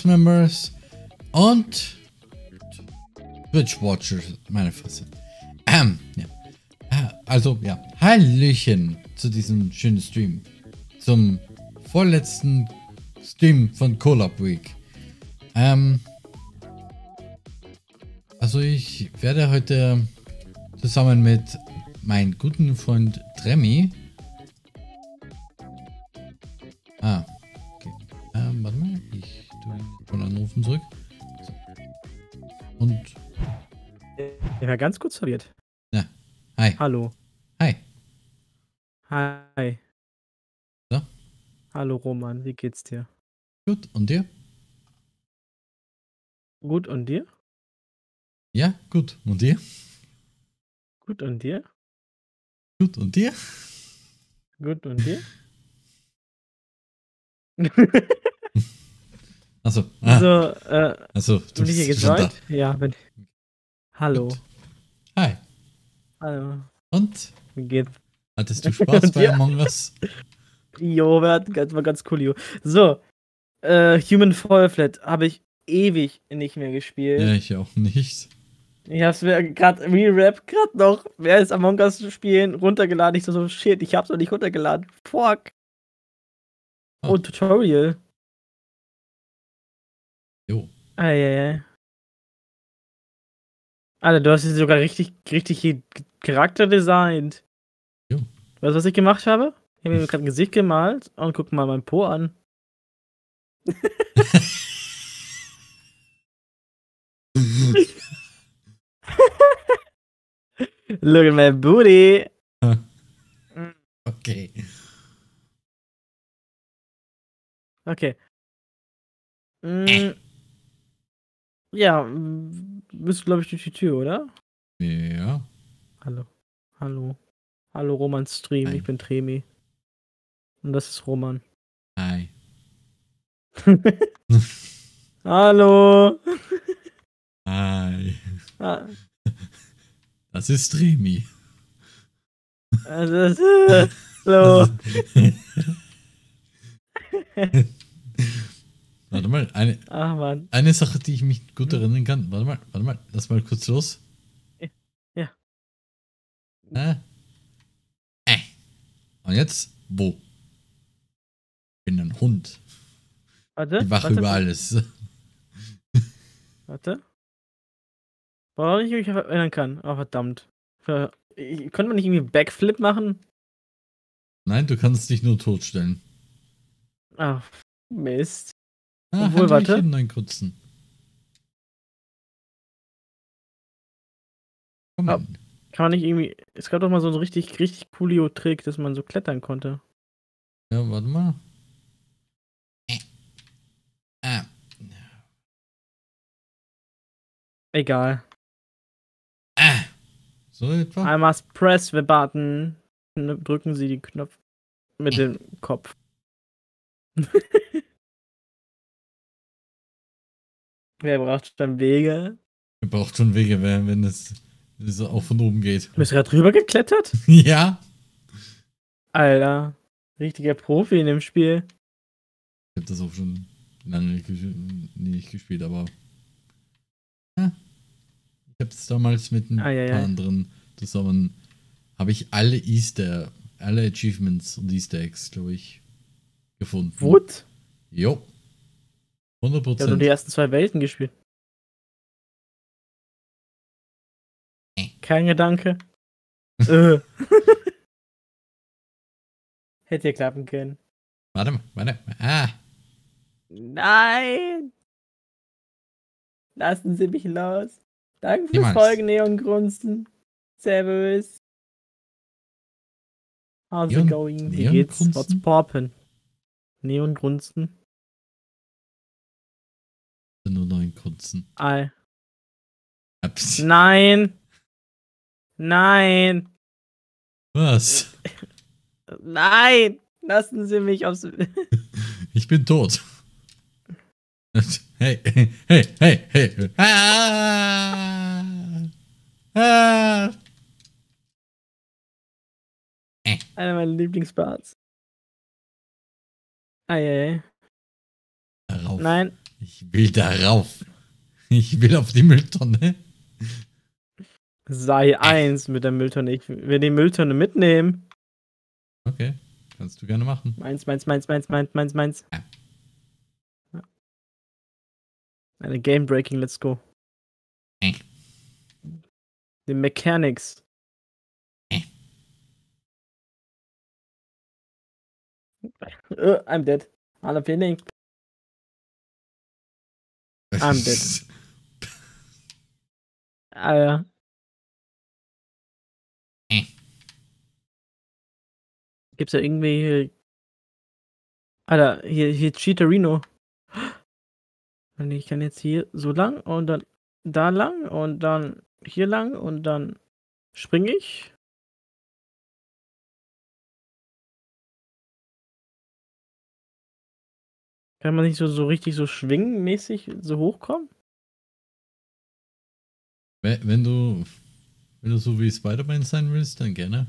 Force Members und Twitch Watchers, meine Fresse. Ähm, ja. Äh, Also, ja, Hallöchen zu diesem schönen Stream. Zum vorletzten Stream von Collab Week. Ähm, also ich werde heute zusammen mit meinem guten Freund Tremi. War ganz kurz verwirrt. na, hi, Hallo. hi. Hi. So. Hallo Roman, wie geht's dir? Gut, und dir? Gut und dir? Ja, gut, und dir? Gut und dir? Gut, und dir? Gut und dir? Achso, ah, so, äh, also, du hier bist gejoint? Ja, bin. Hallo. Gut. Hi. Hallo. Und? Wie geht's? Hattest du Spaß bei dir? Among Us? Jo, hatten ganz, war ganz cool, Jo. So, äh, Human Fall Flat habe ich ewig nicht mehr gespielt. Ja, ich auch nicht. Ich hab's mir gerade re-rap, gerade noch, wer ist Among Us zu spielen, runtergeladen. Ich so, so, shit, ich hab's noch nicht runtergeladen. Fuck. Ah. Oh, Tutorial. Jo. Eieiei. Alter, du hast sie sogar richtig, richtig Charakter designt. Jo. Weißt du, was ich gemacht habe? Ich habe mir gerade ein Gesicht gemalt und guck mal mein Po an. Look at my booty. okay. Okay. Mm, ja, mm, bist du, glaube ich, durch die Tür, oder? Ja. Hallo. Hallo. Hallo, Roman Stream. Hi. Ich bin Tremi. Und das ist Roman. Hi. Hallo. Hi. Ah, Das ist Remi. äh, das, äh, Hallo. Warte mal, eine, Ach eine Sache, die ich mich gut Hm? erinnern kann. Warte mal, warte mal, lass mal kurz los. Ja. Äh. Äh. Und jetzt, wo? Ich bin ein Hund. Warte. Ich wache warte, über alles. Warte. Woran ich mich erinnern kann. Oh, verdammt. Ich- Könnte man nicht irgendwie Backflip machen? Nein, du kannst dich nur totstellen. Ah, Mist. Ah, Obwohl, warte. Neun Kurzen. Komm Ah. Kann man nicht irgendwie. Es gab doch mal so einen richtig, richtig coolio-Trick, dass man so klettern konnte. Ja, warte mal. Äh. Ah. Egal. Ah. So etwa? I must press the button. Drücken Sie den Knopf mit dem Kopf. Wer braucht dann Wege? Er braucht schon Wege, wenn wenn es so auch von oben geht. Bist du gerade drüber geklettert? ja. Alter. Richtiger Profi in dem Spiel. Ich habe das auch schon lange nicht, nicht gespielt, aber. Ja. Ich habe es damals mit ein Ah, paar ja. anderen zusammen. Habe ich alle Easter, alle Achievements und Easter Eggs, glaube ich, gefunden. Wood? Jo. 100 Ich habe nur die ersten zwei Welten gespielt. Kein Gedanke. äh. Hätte ja klappen können. Warte mal, warte mal. Ah. Nein! Lassen Sie mich los. Danke fürs Niemals. Folgen, Neon Grunzen. Servus. How's Neon- it going? Wie Neon geht's? Grunzen? What's poppin'? Neon Grunzen. Neun Kurzen. Ei. Ups. Nein! Nein! Was? Nein! Lassen Sie mich aufs. Ich bin tot. Hey, hey, hey, hey. Ah! Ah! Einer meiner Lieblingsparts. Eieiei. Darauf. Nein. Ich will darauf. Ich will auf die Mülltonne. Sei eins mit der Mülltonne. Ich will die Mülltonne mitnehmen. Okay, kannst du gerne machen. Meins, meins, meins, meins, meins, meins, meins. Ja. Eine Game Breaking, let's go. Äh. The Mechanics. Äh. Uh, I'm dead. Alle feeling. I'm dead. Ah. Äh. Gibt's ja irgendwie hier. Alter, hier, hier Cheaterino. Und ich kann jetzt hier so lang und dann da lang und dann hier lang und dann springe ich. Kann man nicht so, so richtig so schwingenmäßig so hochkommen? Wenn wenn du, wenn du so wie Spider-Man sein willst, dann gerne.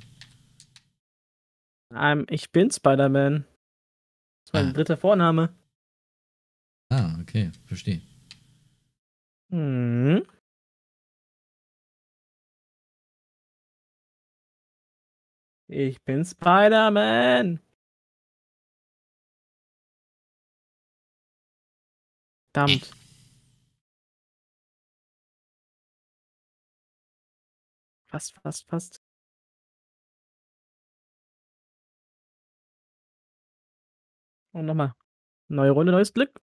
Ähm, ich bin Spider-Man. Das ist mein Ah. dritter Vorname. Ah, okay, verstehe. Hm. Ich bin Spider-Man. Verdammt. Fast, fast, fast. Und nochmal. Neue Runde, neues Glück.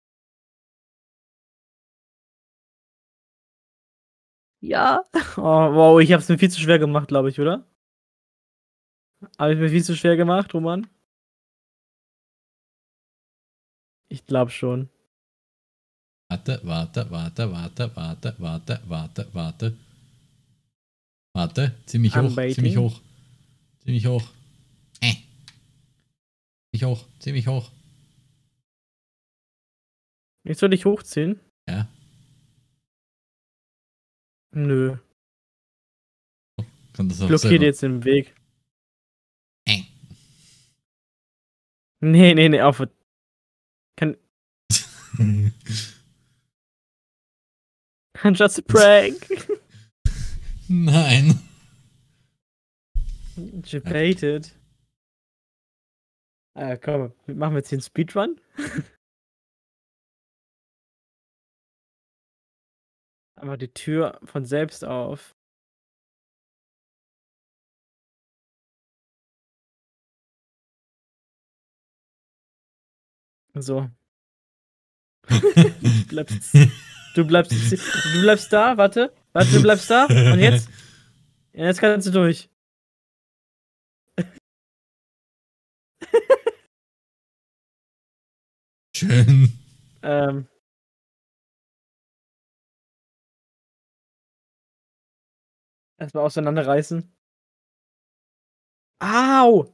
Ja. Oh, wow, ich habe es mir viel zu schwer gemacht, glaube ich, oder? Habe ich mir viel zu schwer gemacht, Roman? Ich glaube schon. Warte, warte, warte, warte, warte, warte, warte, warte. Warte, ziemlich I'm hoch, waiting. ziemlich hoch. Ziemlich hoch. Äh. Ziemlich hoch, ziemlich hoch. Jetzt soll ich hochziehen? Ja. Nö. Kann das auch Blockiert selber. jetzt den Weg. Äh. Nee, nee, nee, auf. Kann. Just a prank. Nein. Debated. Ah, komm, machen wir jetzt einen Speedrun? Aber die Tür von selbst auf. So, du bleibst, du bleibst, du bleibst da, warte, warte, du bleibst da und jetzt, ja, jetzt kannst du durch. Schön. Ähm. Erstmal auseinanderreißen. Au!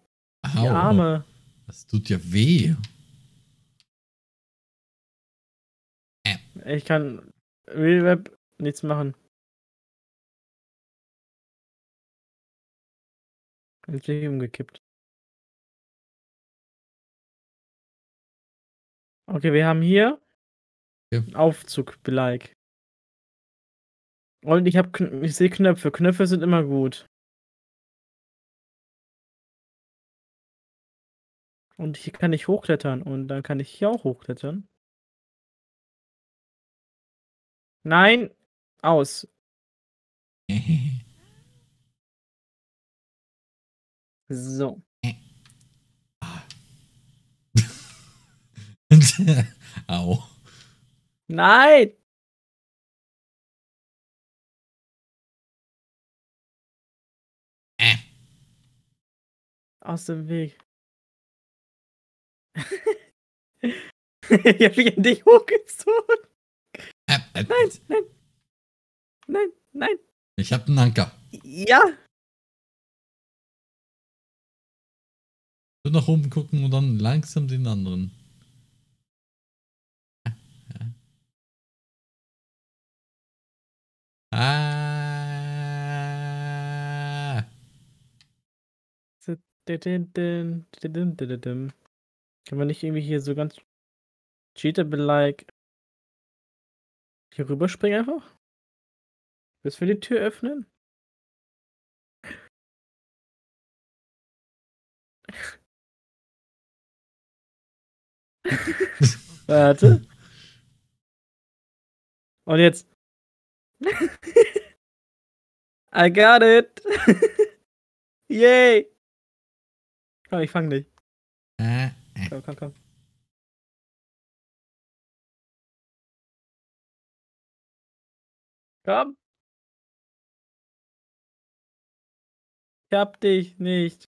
Die Au. Arme. Das tut ja weh. Ich kann Real Web nichts machen. Jetzt bin ich umgekippt. Okay, wir haben hier Ja. einen Aufzug, like. Und ich habe, ich sehe Knöpfe. Knöpfe sind immer gut. Und hier kann ich hochklettern und dann kann ich hier auch hochklettern. Nein, aus. So. Au. Nein! Äh. Aus dem Weg. ich hab mich an dich hochgezogen. Äh, äh, Nein, nein. Nein, nein. Ich hab einen Anker. Ja. Du nach oben gucken und dann langsam den anderen. Ah. Din. Kann man nicht irgendwie hier so ganz Cheater-like Hier rüberspringen einfach? Bis wir die Tür öffnen? Warte. Und jetzt. I got it. Yay. Komm, ich fang dich. Äh, Komm, komm, komm. Komm. Ich hab dich nicht.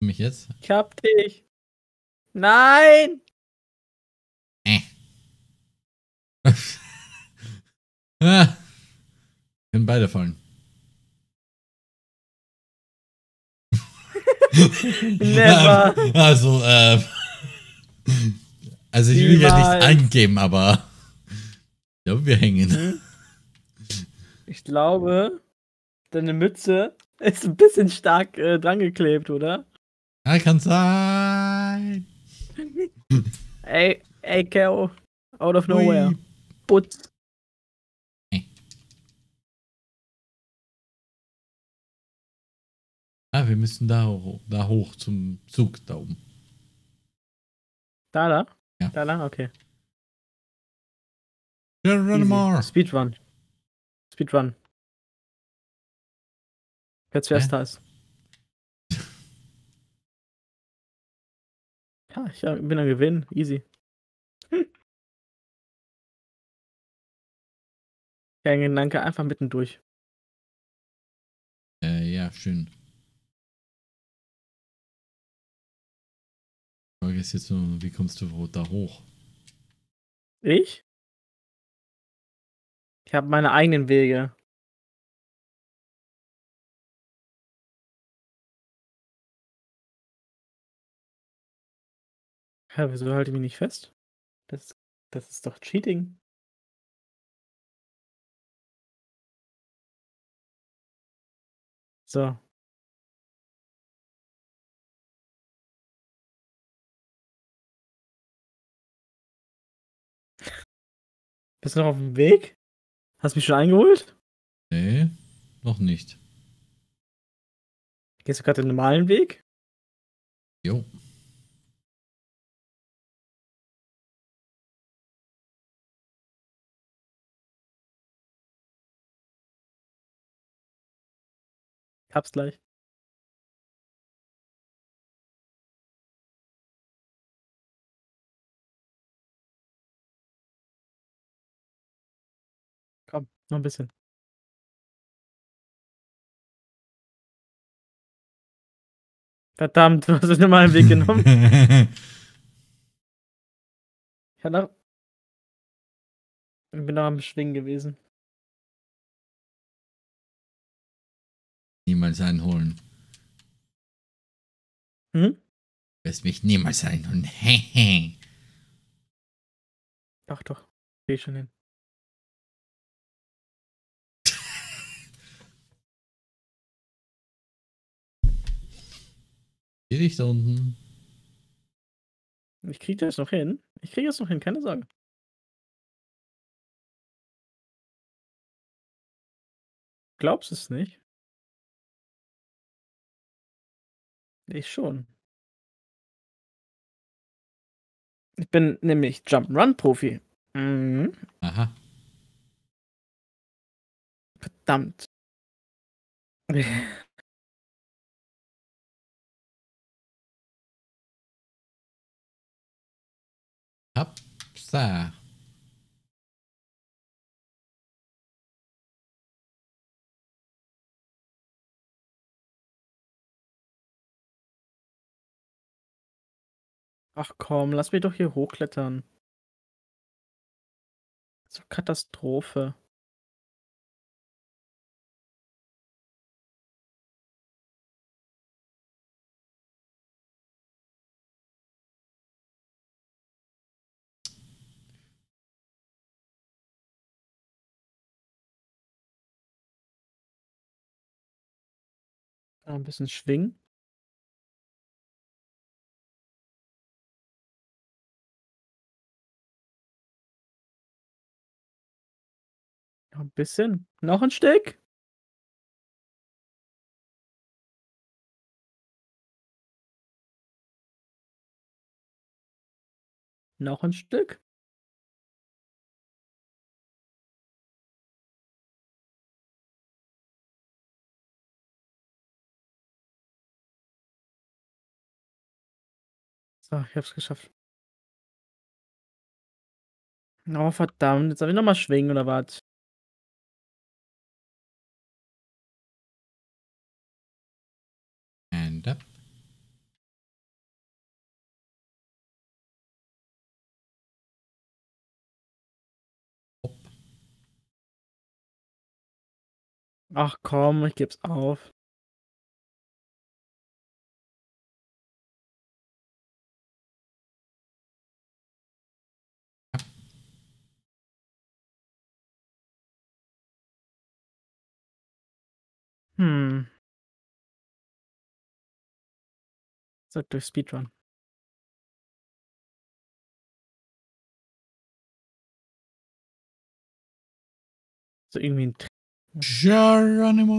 Mich jetzt? Ich hab dich. Nein! Äh. ah. Können beide fallen. Never. Also, äh. Also, ich will ja Niemals. nicht angeben, aber. Ich glaube, wir hängen. Hm? Ich glaube, deine Mütze ist ein bisschen stark äh, drangeklebt, oder? Ja, kann sein. Ey, ey, Kerl. Out of nowhere. Ui. Putz. Ah, wir müssen da, ho- da hoch zum Zug da oben. Da, da? Ja. Da lang? Okay. Geronimo. Speedrun. Speedrun. Jetzt wer Hä? da ist. Ja, ich bin am Gewinn. Easy. Hm. Ja, Gedanke einfach mittendurch. Äh, ja, schön. Die Frage ist jetzt nur, wie kommst du da hoch? Ich? Ich habe meine eigenen Wege. Hä, wieso halte ich mich nicht fest? Das, das ist doch Cheating. So. Bist du noch auf dem Weg? Hast mich schon eingeholt? Nee, noch nicht. Gehst du gerade den normalen Weg? Jo. Hab's gleich. Komm, noch ein bisschen. Verdammt, du hast den normalen Weg genommen. Ich noch... Ich bin noch am Schwingen gewesen. Niemals einholen. Hm? Du wirst mich niemals einholen. Hehe. Ach doch, geh schon hin. Geh dich da unten. Ich krieg das noch hin. Ich krieg das noch hin, keine Sorge. Glaubst es nicht? Ich schon. Ich bin nämlich Jump'n'Run-Profi. Mhm. Aha. Verdammt. Hopsa. Ach komm, lass mich doch hier hochklettern. So Katastrophe. Ein bisschen schwingen. Ein bisschen. Noch ein Stück? Noch ein Stück? So, ich hab's geschafft. Oh, verdammt, jetzt soll ich noch mal schwingen oder was? Ach komm, ich geb's auf. Hm. Sagt durch Speedrun. So irgendwie 'n Tr Geronimo.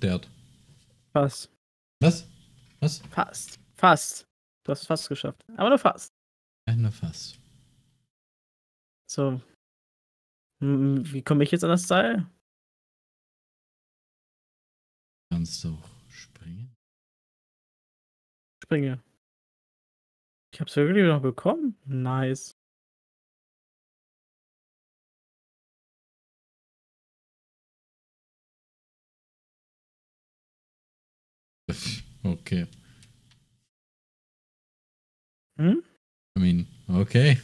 Dead. Fast. Was? Was? Fast. Fast. Du hast es fast geschafft. Aber nur fast. Ja, nur fast. So. Hm, wie komme ich jetzt an das Seil? Kannst du auch springen? Springe. Ich hab's wirklich noch bekommen? Nice. Okay. Hm? I mean, okay.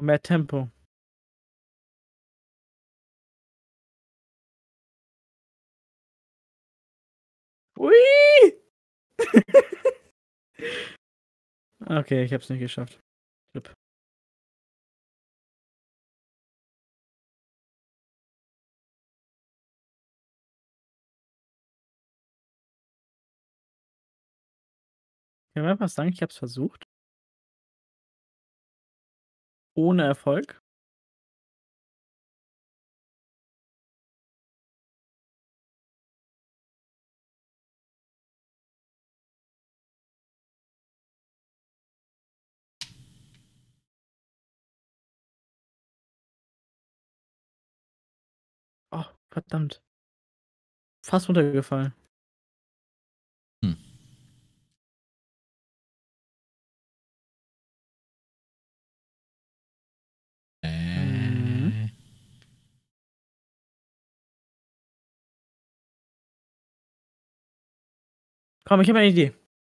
Mehr Tempo. Ui! Okay, ich hab's nicht geschafft. Können wir einfach sagen, ich hab's versucht? Ohne Erfolg? Oh, verdammt. Fast runtergefallen. Komm, ich habe eine Idee.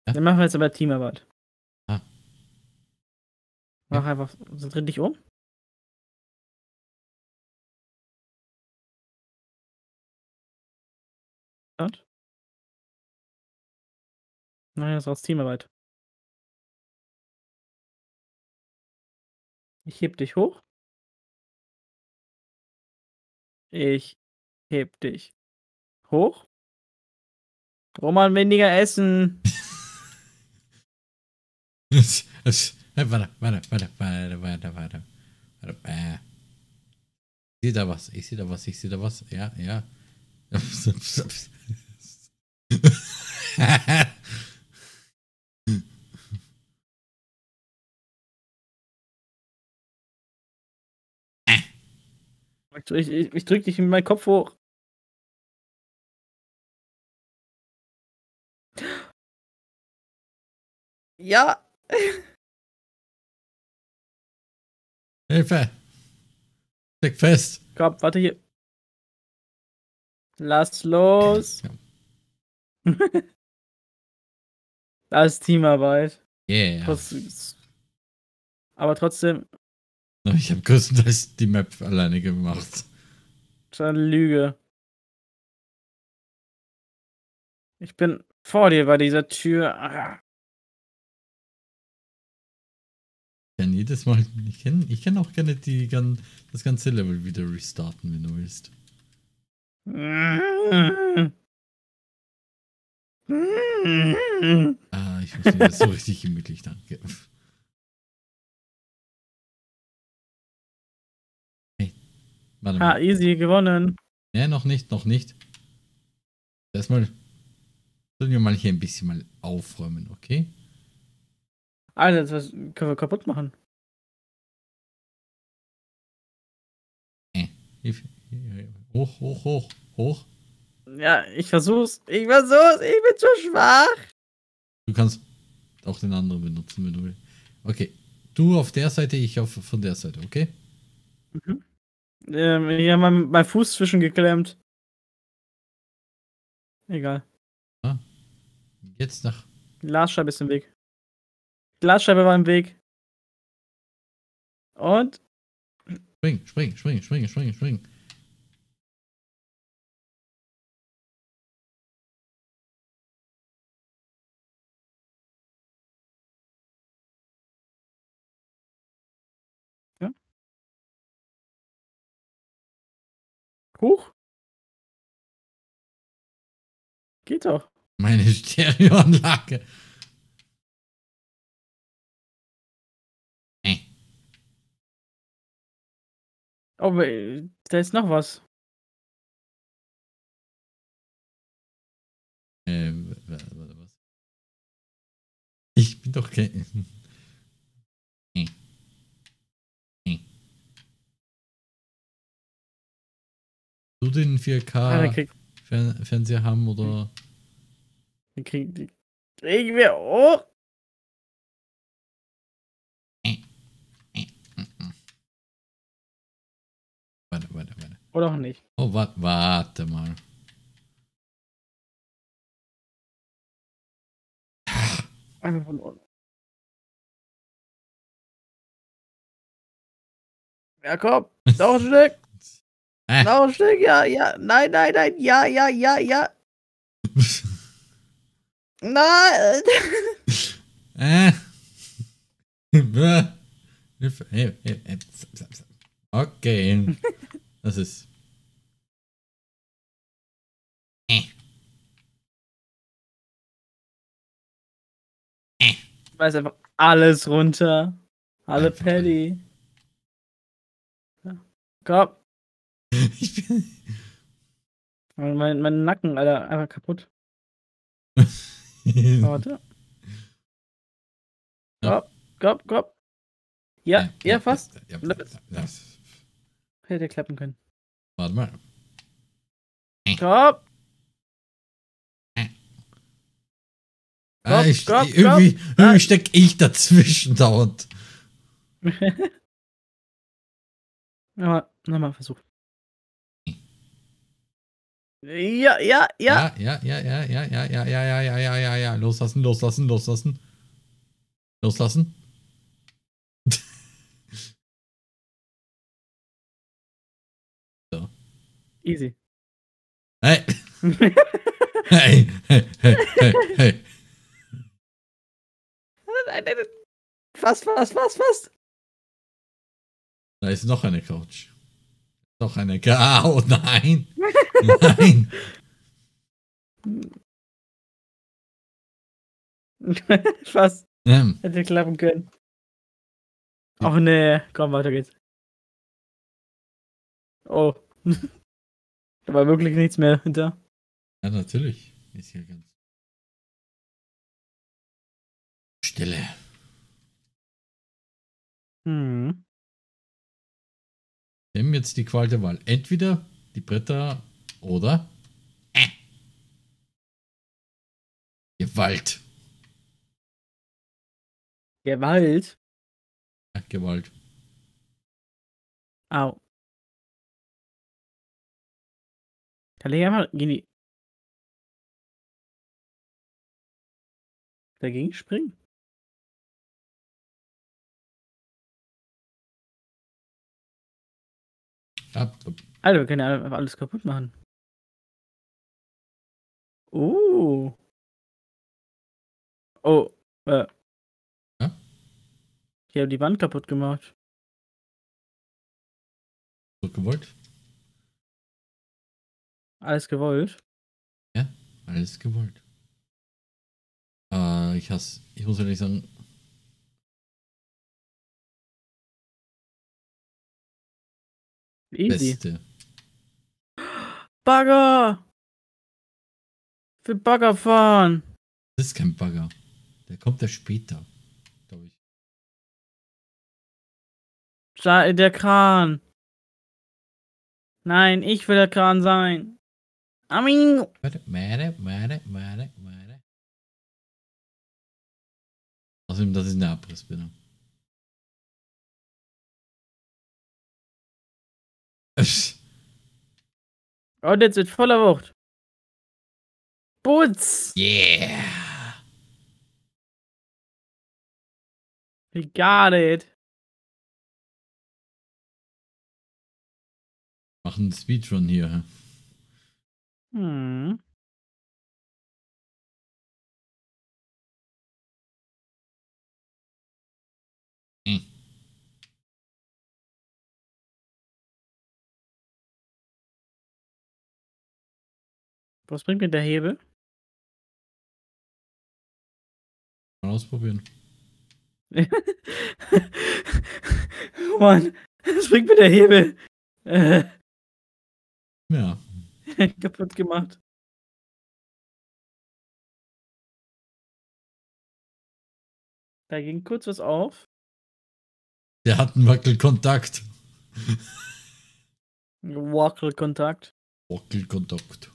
Ja? Dann machen wir jetzt aber Teamarbeit. Ah. Mach Ja. einfach so dreh dich um. Und? Nein, das war Teamarbeit. Ich heb dich hoch. Ich heb dich hoch. Roman, weniger essen. Es, es, warte, warte, warte, warte, warte, warte. warte äh. Ich sehe da was, ich sehe da was, ich sehe da was. Ja, ja. Ich, ich, ich drück dich mit meinem Kopf hoch. Ja. Hilfe! Steck fest! Komm, warte hier. Lass los. Das ist Teamarbeit. Yeah. Trotz- Aber trotzdem, Ich habe größtenteils die Map alleine gemacht. schon eine Lüge. Ich bin vor dir bei dieser Tür. Ich kann jedes Mal. nicht kennen. ich kann auch gerne die, das ganze Level wieder restarten, wenn du willst. ah, ich muss mir das so richtig gemütlich danke. Hey, warte ah, mal. Ah, easy, gewonnen. Ne, noch nicht, noch nicht. Erstmal sollen wir mal hier ein bisschen mal aufräumen, okay? Alter, das können wir kaputt machen. Hoch, hoch, hoch, hoch. Ja, ich versuch's. Ich versuch's. Ich bin zu schwach. Du kannst auch den anderen benutzen, wenn du willst. Okay. Du auf der Seite, ich auf von der Seite, okay? Ähm, hier haben mein, mein Fuß zwischengeklemmt. Egal. Jetzt nach. Glasscheibe ist im Weg. Glasscheibe war im Weg. Und Spring, spring, spring, spring, spring, spring. hoch. Geht doch. Meine Stereoanlage. Oh, Aber da ist noch was. Ähm, warte, was? Ich bin doch kein. Hm. hm. Hm. Du den 4K-Fernseher ah, haben oder. Hm. Krieg, irgendwer. Oh! Oder auch nicht. Oh, warte, warte mal. Einfach von unten. Ja, komm. Noch ein Stück. Äh. Noch ein Stück. Ja, ja. Nein, nein, nein. Ja, ja, ja, ja. Nein. äh. Okay. Das ist. Äh. Ich weiß einfach alles runter. Alle Paddy. Ja. Komm. Ich bin. Mein, mein Nacken, Alter, einfach kaputt. Warte. Ja. Komm, komm, komm. Ja, ja, fast. Ja, Ja. ja. Hätte klappen können. Warte mal. Komm. Ah, ich, komm, irgendwie komm. irgendwie steck ich dazwischen dauernd. Nochmal, nochmal Versuch. Ja, ja, ja. Ja, ja, ja, ja, ja, ja, ja, ja, ja, ja, ja, ja. Loslassen, loslassen, loslassen. Loslassen. Easy. Hey, hey, hey, hey, hey, hey. Nein, nein, nein. Fast, fast, fast, fast. Da ist noch eine Couch. Noch eine Couch. Ah, oh nein. Nein. fast. Ähm, Hätte klappen können. Ach nee, komm, weiter geht's. Oh. Da war wirklich nichts mehr hinter. ja, natürlich. Ist hier ganz. Stille. Hm. Wir haben jetzt die Qual der Wahl. Entweder die Bretter oder äh. Gewalt. Gewalt. Ja, Gewalt. Au. Da leg ich einfach gegen die. Dagegen springen? Ab, ab. Alter, wir können ja einfach alles kaputt machen. Uh. Oh, äh. Ja? Ich habe die Wand kaputt gemacht. So gewollt. Alles gewollt. Alles gewollt. Äh, ich hasse, ich muss ehrlich sagen, Easy. Beste. Bagger! Für Bagger fahren. Das ist kein Bagger. Der kommt ja später. Glaube ich. Der Kran. Nein, ich will der Kran sein. Amin. Warte, warte, warte, warte, warte. Außerdem, das ist eine Abrissbirne. Und jetzt wird voller Wucht. Butz! Yeah! We got it. Machen einen Speedrun hier. Hm. Hm. Was bringt mir der Hebel? Mal ausprobieren. Mann, was bringt mir der Hebel? Äh, Ja. kaputt gemacht. Da ging kurz was auf. Der hat einen Wackelkontakt. Wackelkontakt. Wackelkontakt.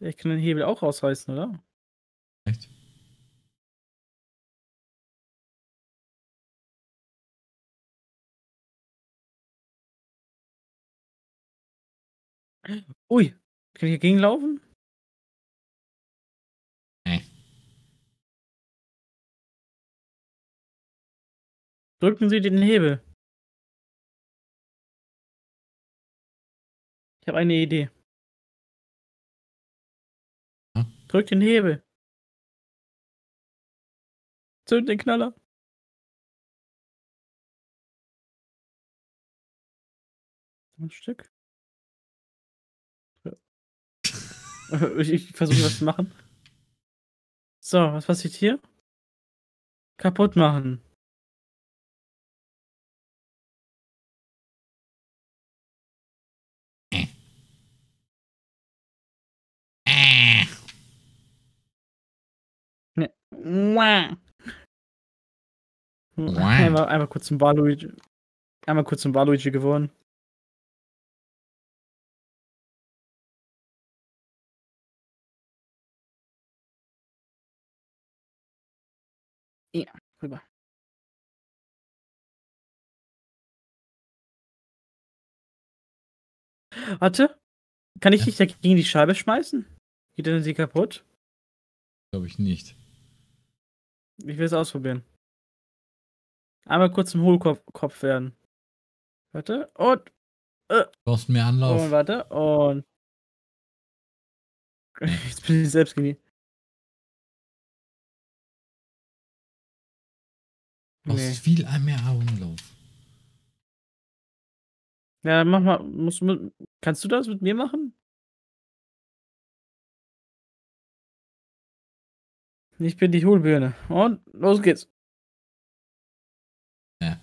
Ich kann den Hebel auch rausreißen, oder? Echt? Ui, kann ich hier gegenlaufen? Nee. Drücken Sie den Hebel. Ich habe eine Idee. Drück den Hebel. Zünd den Knaller. Ein Stück. Ich ich versuche was zu machen. So, was passiert hier? Kaputt machen. Ne. Einmal, einmal kurz zum Waluigi. Einmal kurz zum Waluigi geworden. Ja, rüber. Warte. Kann ich dich da gegen die Scheibe schmeißen? Geht denn sie kaputt? Glaube ich nicht. Ich will es ausprobieren. Einmal kurz zum Hohlkopf Kopf werden. Warte. Und. Du brauchst mehr Anlauf. Und warte. Und. Jetzt bin ich selbst gegen Nee. viel mehr Anlauf. Ja, mach mal. Musst, du- kannst du das mit mir machen? Ich bin die Hohlbirne. Und los geht's. Ja.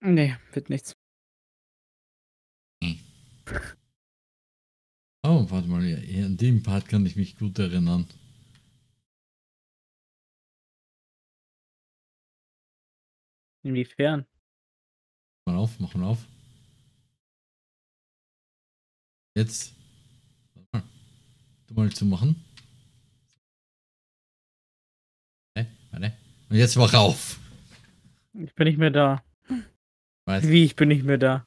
Nee, wird nichts. Oh, warte mal, ja, hier an dem Part kann ich mich gut erinnern. Inwiefern? Mal auf, mach mal auf. Jetzt. Du mal zu machen. Warte, warte. Und jetzt mach auf. Ich bin nicht mehr da. Weißt Wie, ich bin nicht mehr da.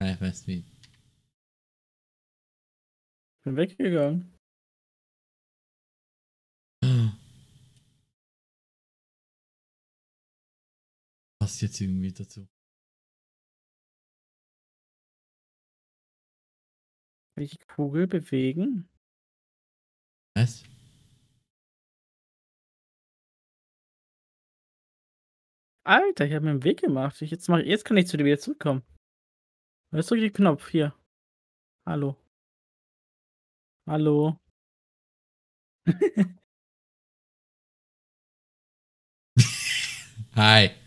du, weißt wie. Ich bin weggegangen. Passt jetzt irgendwie dazu. Kann ich die Kugel bewegen? Was? Alter, ich habe mir einen Weg gemacht. Ich, jetzt, mach, jetzt kann ich zu dir wieder zurückkommen. Jetzt drücke ich den Knopf. Hier. Hallo. Hallo. Hi.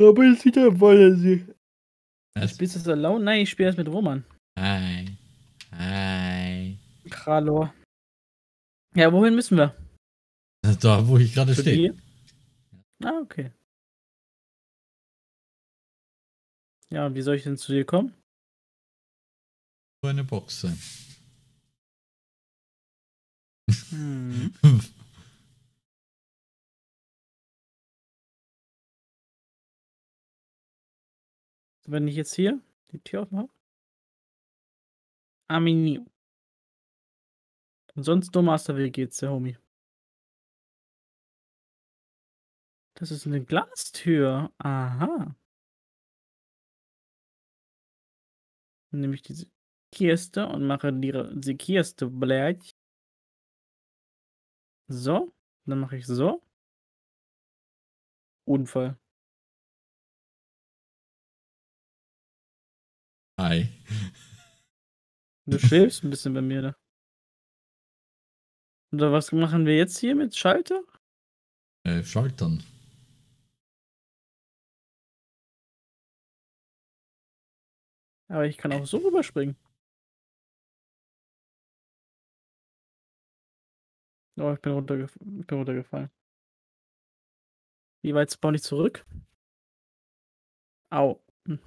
Bin ich wieder bei Sie. Was? Spielst du das alone? Nein, ich spiele das mit Roman. Hi. Hi. Hallo. Ja, wohin müssen wir? Da, wo ich gerade stehe. Ah, okay. Ja, und wie soll ich denn zu dir kommen? So eine Box sein. Hm. Wenn ich jetzt hier die Tür aufmache. Aminio. Und sonst nur Masterweg geht's, der Homie. Das ist eine Glastür. Aha. Nehme ich diese Kiste und mache die, die Kiste blech. So. Dann mache ich so. Unfall. Hi. Du schwebst ein bisschen bei mir da. Oder was machen wir jetzt hier mit Schalter? Äh, Schaltern. Aber ich kann auch so rüberspringen. Oh, ich bin, runtergef ich bin runtergefallen. Wie weit spawn ich zurück? Au. Hm.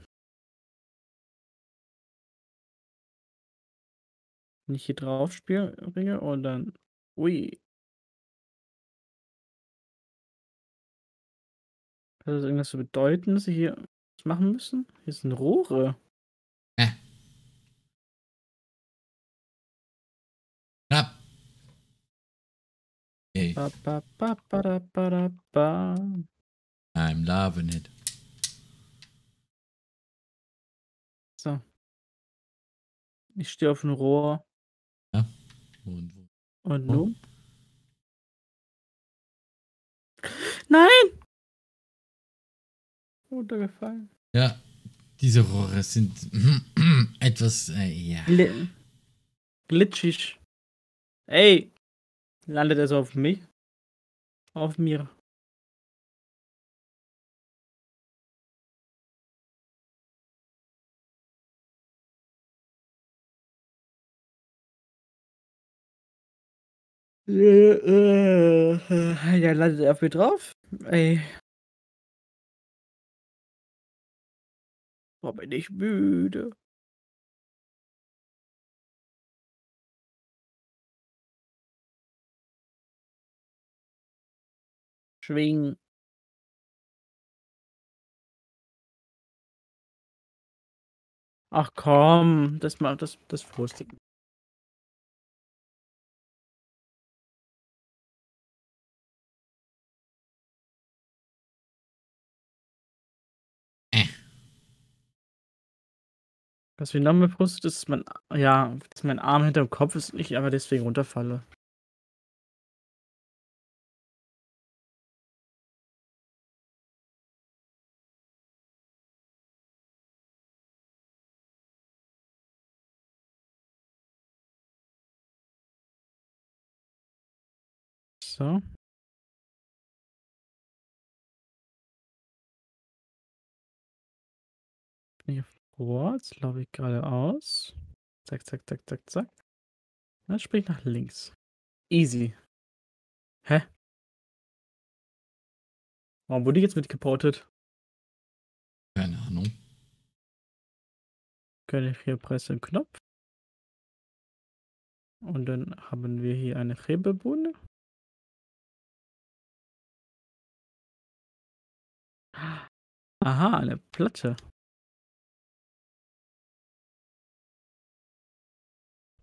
Wenn ich hier drauf springe und dann. Ui. Hat das irgendwas zu bedeuten, dass sie hier was machen müssen? Hier sind Rohre. Knapp. Hey, Ba, ba, ba, ba, da, ba, da, ba. I'm loving it. So. Ich stehe auf einem Rohr. Und? Und Oh. nun? Nein! Runtergefallen. Ja, diese Rohre sind etwas, äh, ja. Gli glitschig. Ey! Landet er so auf mich? Auf mir. Ja, landet er auf mir drauf? Ey. Boah, bin ich müde. Schwingen. Ach komm, das macht das, das frustet. Was mich noch mehr frustet, ist, dass mein, ja, dass mein Arm hinterm Kopf ist und ich aber deswegen runterfalle. So. Bin hier vor, jetzt laufe ich geradeaus. Zack, zack, zack, zack, zack. Dann spring ich nach links. Easy. Hä? Warum wurde ich jetzt mitgeportet? Keine Ahnung. Kann ich hier presse den Knopf. Und dann haben wir hier eine Hebebühne. Aha, eine Platte.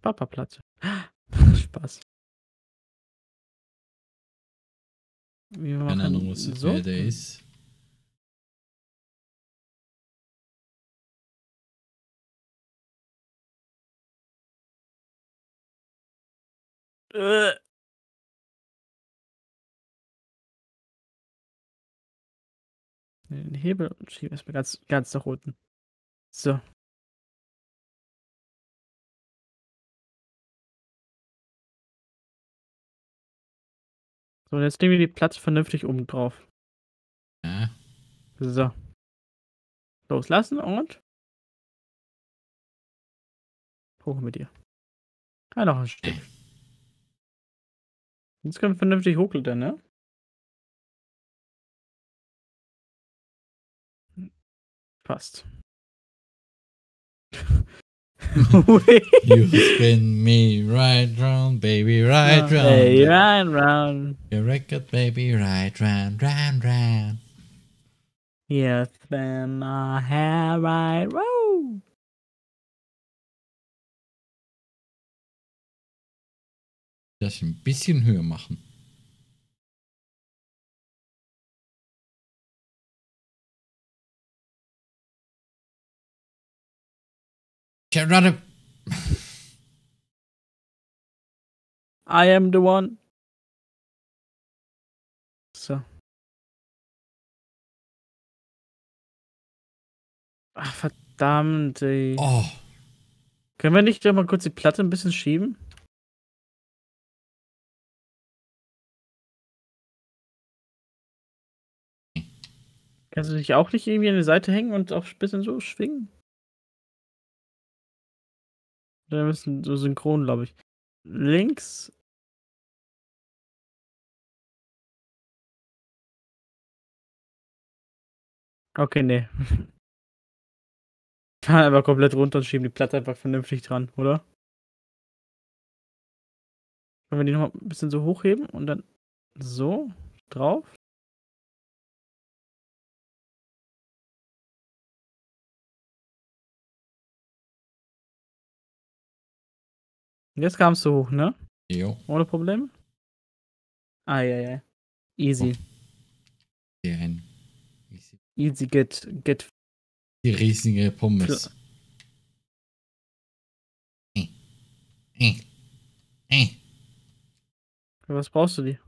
Papa-Platte. Spaß. Wir Keine machen Ahnung, was so. wer der ist. Äh. Den Hebel und schieben erstmal ganz, ganz nach unten. So. So, jetzt nehmen wir die Platte vernünftig oben drauf. Ja. So. Loslassen und. Hoch mit dir. Ah, noch ein Stück. Jetzt können wir vernünftig hochklettern, ne? Passt. You spin me right round, baby, right round. Hey, round, round. Your record, baby, right round, round, round. Yeah, spin my hair right round. Das ein bisschen höher machen. Gerade. I am the one. So. Ach, verdammt, ey. Oh, Können wir nicht mal kurz die Platte ein bisschen schieben? Kannst du dich auch nicht irgendwie an die Seite hängen und auch ein bisschen so schwingen? Wir müssen so synchron, glaube ich. Links. Okay, nee. Fahren einfach komplett runter und schieben die Platte einfach vernünftig dran, oder? Können wir die noch mal ein bisschen so hochheben und dann so drauf? Jetzt kamst du hoch, ne? jo. Ohne Probleme? Ah, ja, ja. Easy. Hier ein. Easy get, get. Die riesige Pommes. Äh. Äh. Äh. Was brauchst du die?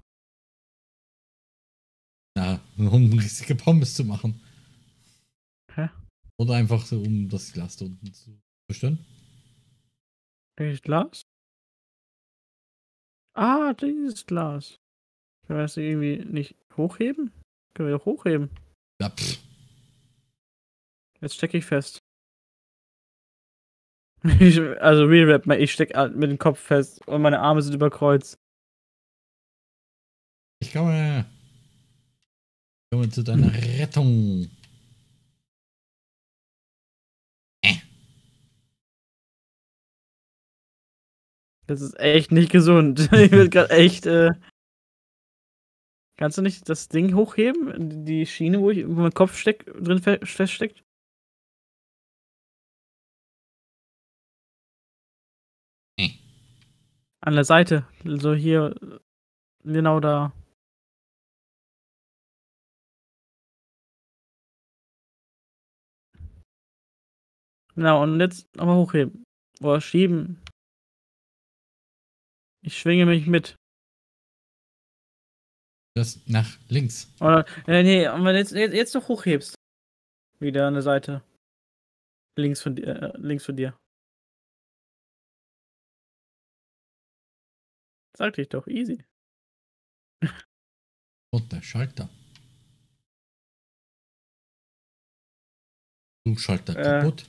Na, um riesige Pommes zu machen. Hä? Oder einfach so, um das Glas da unten zu bestimmen. Welches Glas? Ah, dieses Glas. Können wir das irgendwie nicht hochheben? Können wir doch hochheben. Ja, pff. Jetzt stecke ich fest. Ich, also Real Rap, ich stecke mit dem Kopf fest und meine Arme sind überkreuzt. Ich komme. Ich komme zu deiner Rettung. Das ist echt nicht gesund. ich bin gerade echt. Äh... Kannst du nicht das Ding hochheben? Die Schiene, wo, ich, wo mein Kopf steck, drin fe feststeckt? Nee. An der Seite. So hier. Genau da. Genau, und jetzt nochmal hochheben. Oder schieben. Ich schwinge mich mit. Das nach links. Oder, äh, nee, und wenn du jetzt, jetzt, jetzt noch hochhebst. Wieder an der Seite. Links von dir, äh, links von dir. Sagte ich doch, easy. Und der Schalter. Du Schalter Äh. kaputt.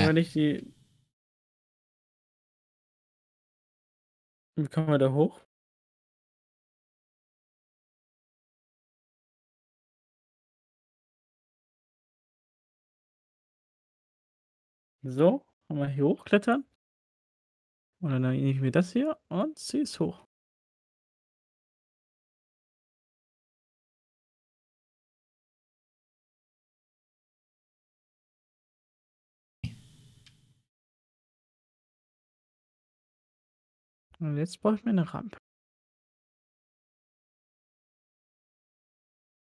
Ja. wir nicht die. Wie kommen wir da hoch? So, kann man hier hochklettern. Und dann nehme ich mir das hier und ziehe es hoch. Und jetzt brauche ich mir eine Rampe.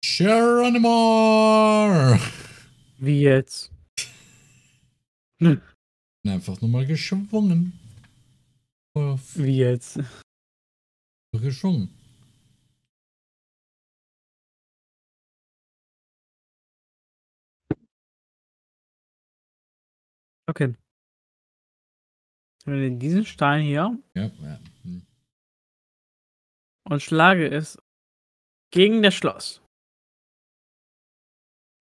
Geronimo! Wie jetzt? Einfach nur mal geschwungen. Wie jetzt? geschwungen. Okay. Wenn ich diesen Stein hier Ja, ja. Hm. und schlage es gegen das Schloss.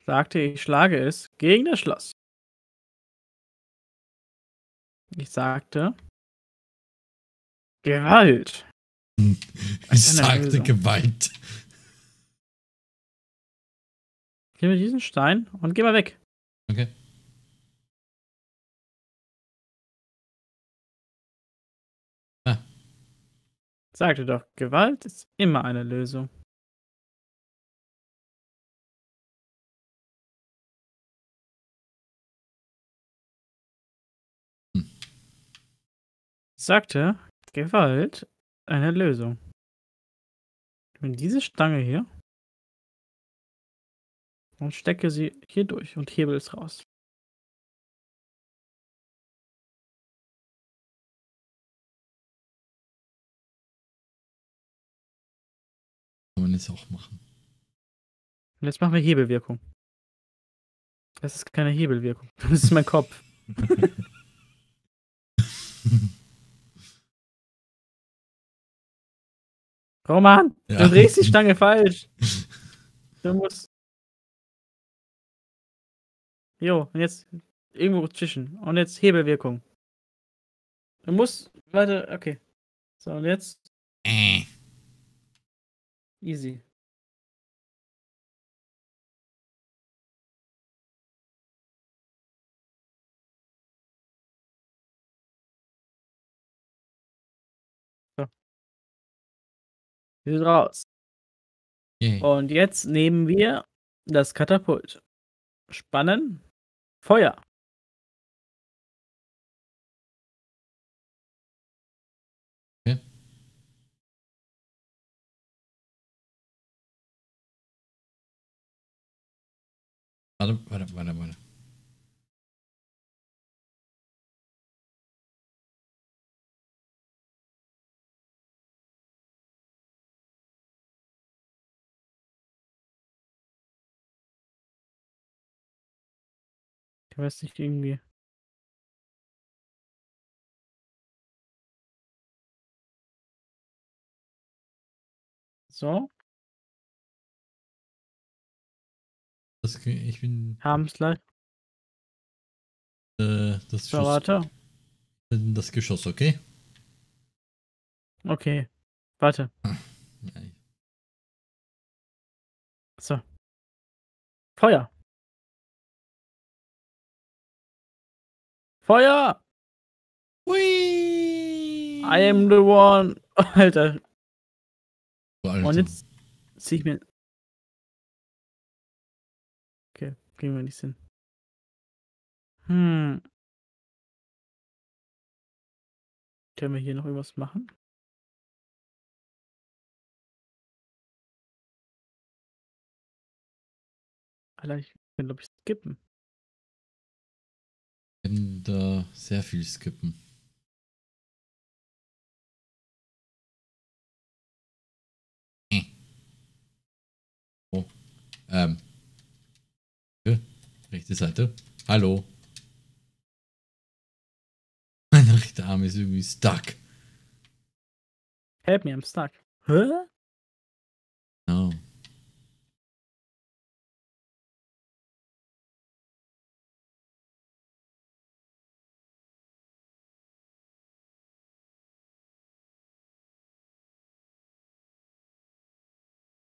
Sagte, ich schlage es gegen das Schloss. Ich sagte Gewalt. Ich sagte. Gewalt. Gib mir diesen Stein und geh mal weg. Okay. Sagte doch, Gewalt ist immer eine Lösung. Hm. Sagte, Gewalt eine Lösung. Wenn diese Stange hier und stecke sie hier durch und hebel es raus. Kann man jetzt auch machen. Und jetzt machen wir Hebelwirkung. Das ist keine Hebelwirkung. Das ist mein Kopf. Roman, Ja. du drehst die Stange falsch. Du musst. Jo, und jetzt irgendwo zwischen. Und jetzt Hebelwirkung. Du musst. Warte, okay. So, und jetzt Äh. Easy. So. Wir sind raus. Yay. Und jetzt nehmen wir das Katapult. Spannen. Feuer. Warte, warte, warte, warte. Ich weiß nicht, irgendwie. So, Das, ich bin gleich. äh, das So, Schuss, warte. bin das Geschoss, okay? Okay. Warte. Ja, ich- So. Feuer. Feuer! Hui! I am the one. Alter. Alter. Und jetzt zieh ich mir. Kriegen wir nicht hin. Hm. Können wir hier noch irgendwas machen? Alter, ich kann glaube ich skippen. Wir können da sehr viel skippen. Äh. Oh. Ähm. Rechte Seite. Hallo. Mein rechter Arm ist irgendwie stuck. Help me, I'm stuck. Hä? No.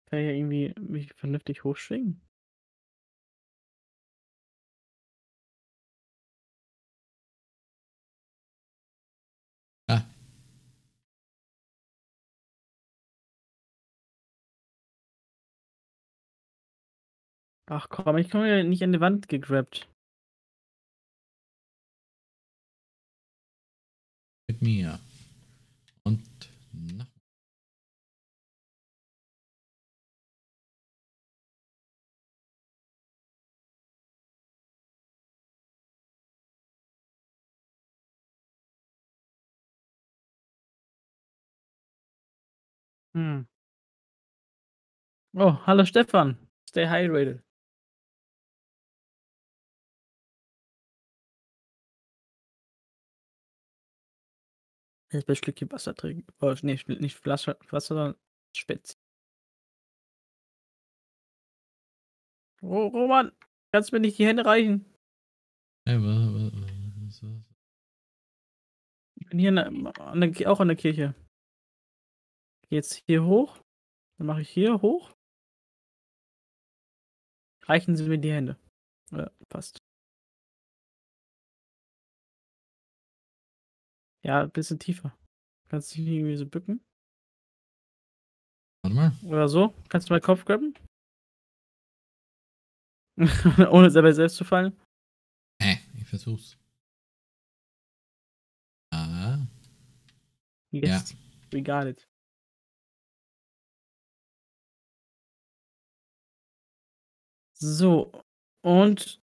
Kann ich ja irgendwie mich vernünftig hochschwingen? Ach komm, ich komme ja nicht an die Wand gegrabt. Mit mir. Und noch. Hm. Oh, hallo Stefan. Stay hydrated. Jetzt bei Schlückchen Wasser trinken. Oh, nee, nicht Flasche, Wasser, sondern Spitz. Oh, Roman, kannst du mir nicht die Hände reichen? Hey, was, was, was, was? Ich bin hier der, an der, auch an der Kirche. Jetzt hier hoch. Dann mache ich hier hoch. Reichen Sie mir die Hände. Ja, passt. Ja, ein bisschen tiefer. Kannst du dich irgendwie so bücken? Warte mal. Oder so? Kannst du meinen Kopf grabben? Ohne selber selbst zu fallen? Äh, ich versuch's. Ah, Yes, we got it. So, und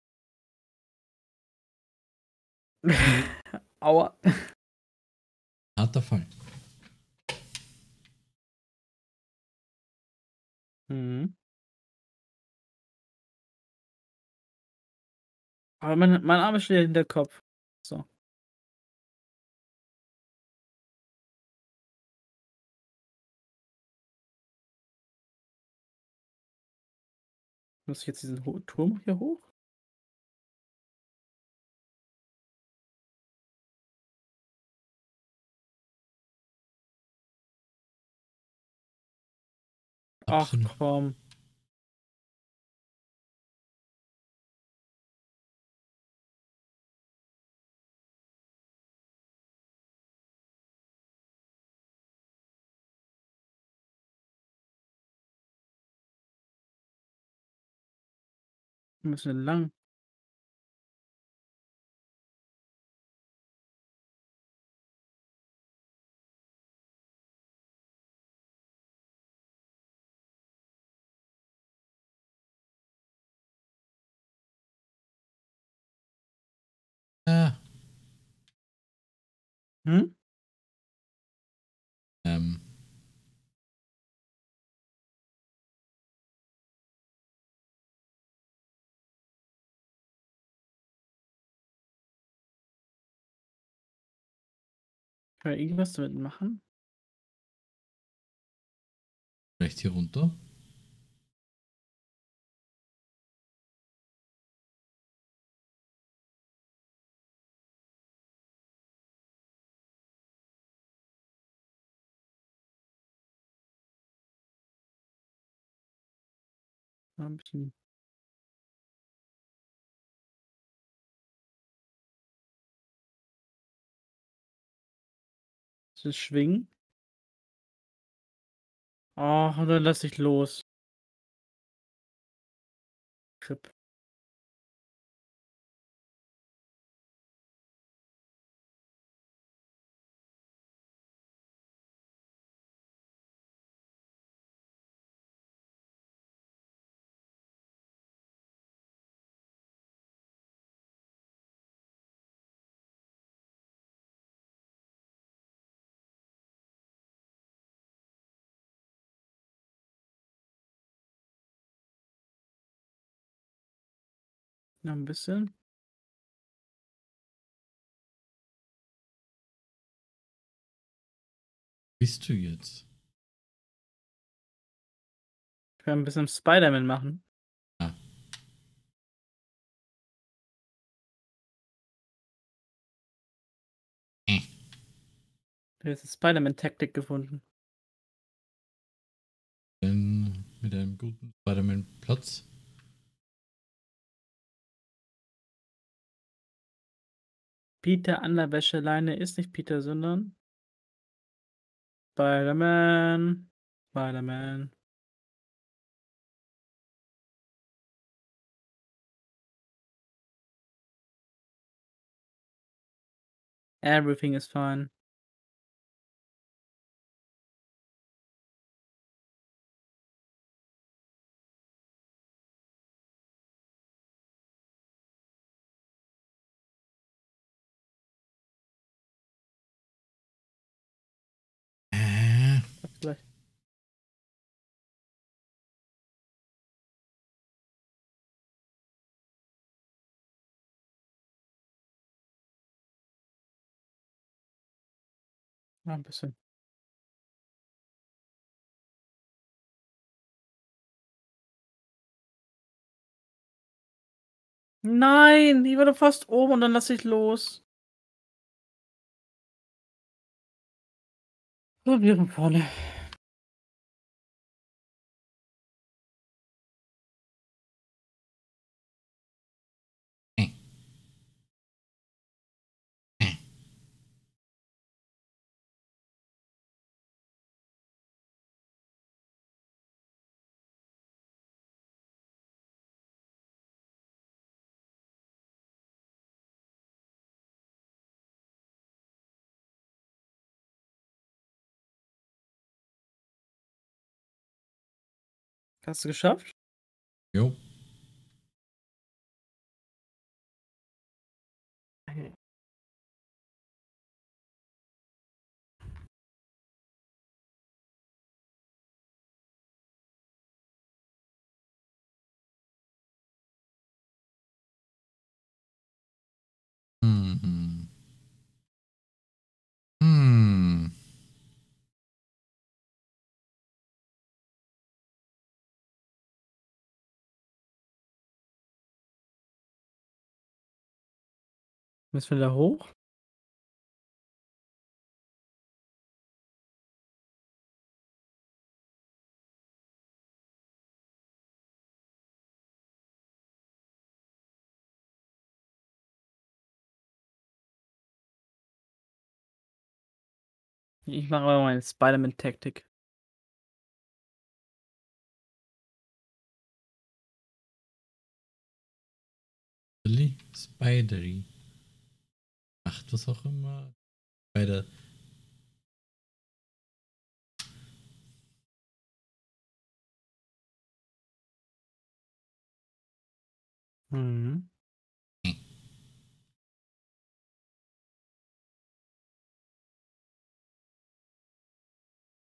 Aua. Harter Fall. Mhm. Aber mein, mein Arm ist wieder hinter Kopf. So. Muss ich jetzt diesen Ho Turm hier hoch? Ach komm. Müssen lang. Hm? ähm. Können wir irgendwas damit machen? Vielleicht hier runter. Ein bisschen. Das schwingen. Oh, und dann lass ich los. Chip. Noch ein bisschen. Bist du jetzt? Ich will ein bisschen Spider-Man machen. Ah. Äh. Ich habe jetzt eine Spider-Man-Taktik gefunden. Denn mit einem guten Spider-Man-Platz. Peter an der Wäscheleine ist nicht Peter, sondern Spider-Man. Spider-Man. Everything is fine. Vielleicht. Ja, ein bisschen. Nein, ich war doch fast oben und dann lasse ich los. Probieren vorne. Hast du geschafft? Jo. Müssen wir da hoch? Ich mache mal meine Spider-Man-Taktik. Spidery. Macht was auch immer. Spider. Mhm.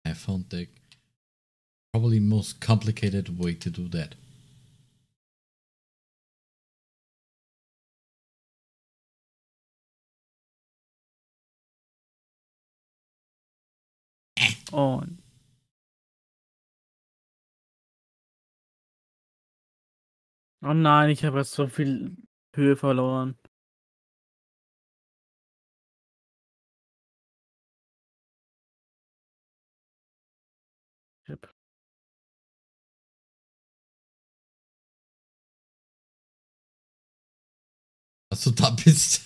I found the probably most complicated way to do that. Und Oh nein, ich habe jetzt so viel Höhe verloren. Yep. Dass du da bist.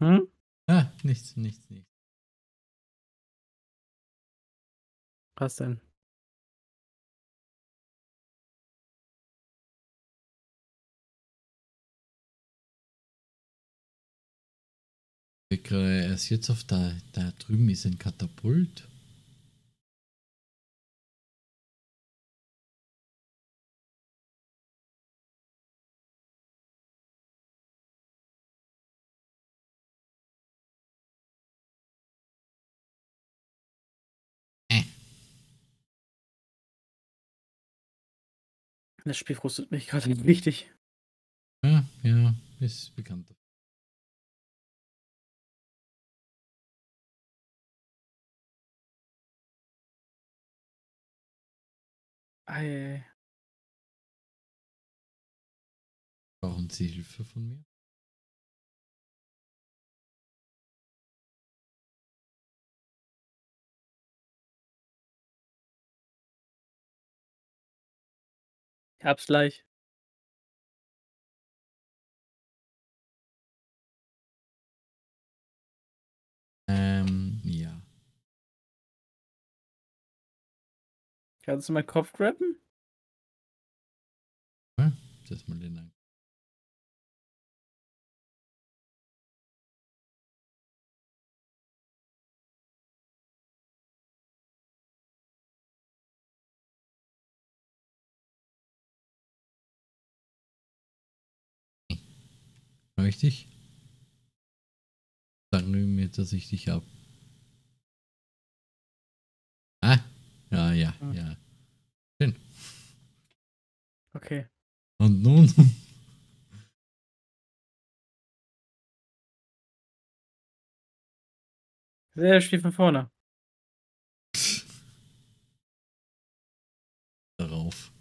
Hm? ah, nichts, nichts, nichts. Was denn? Ich kriege erst jetzt auf da, da drüben ist ein Katapult. Das Spiel frustet mich gerade nicht richtig. ja, ja, ist bekannt. Ei. Brauchen Sie Hilfe von mir? Ich hab's gleich. Ähm, ja. Kannst du meinen Kopf grabben? Das mal den Dank. Richtig? Sagen wir mir, dass ich dich ab. Ah, ja, ja, Hm. ja. Okay. Und nun? Der spielt von vorne. Darauf.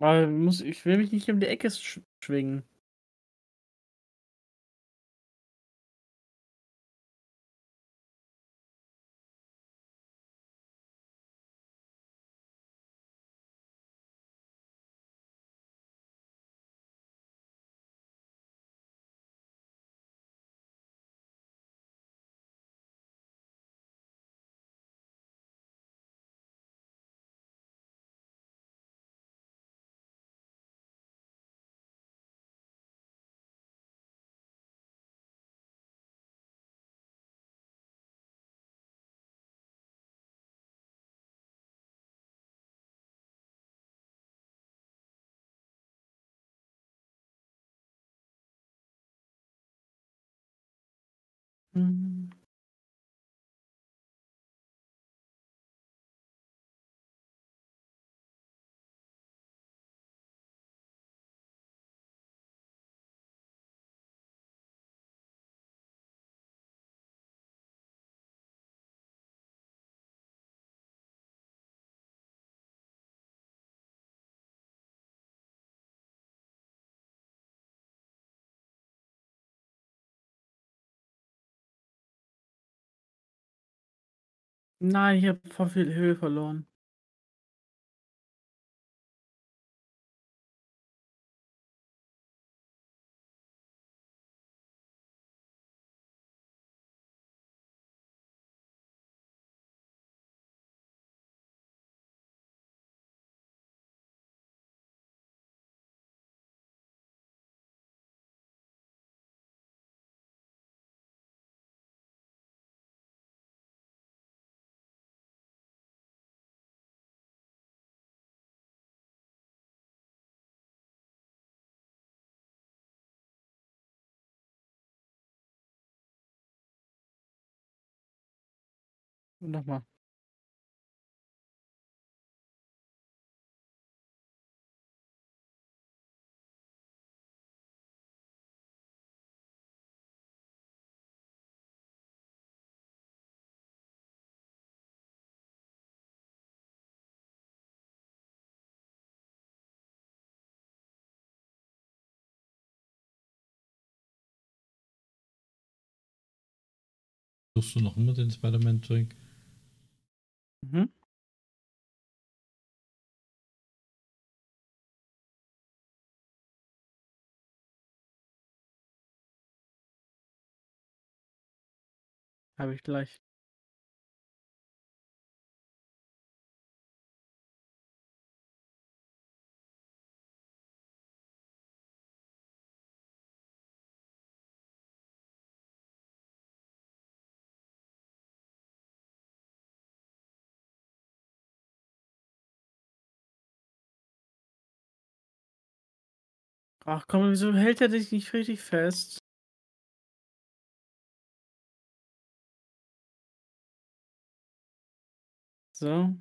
Aber muss, ich will mich nicht um die Ecke sch schwingen. Mhm. Nein, ich habe voll viel Höhe verloren. Nochmal. Suchst du noch immer den Spider-Man-Drink? Mhm. Habe ich gleich. Ach komm, wieso hält er dich nicht richtig fest? So.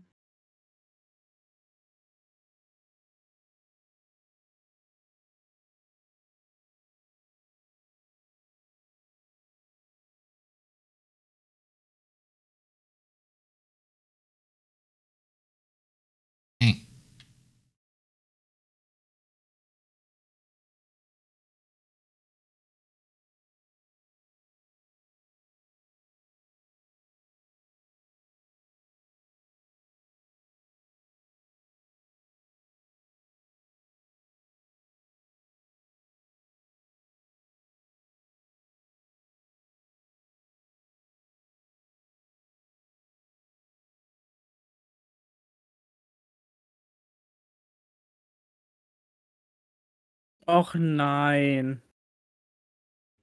Och nein.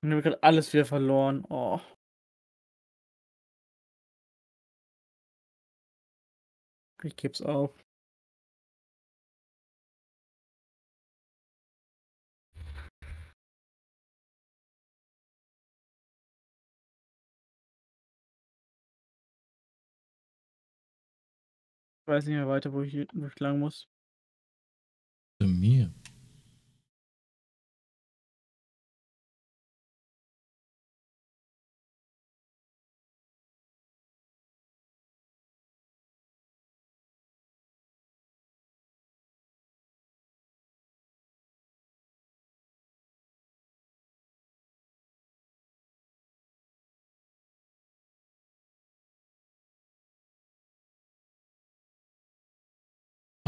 Ich habe gerade alles wieder verloren. Oh. Ich geb's auf. Ich weiß nicht mehr weiter, wo ich, wo ich lang muss. mir.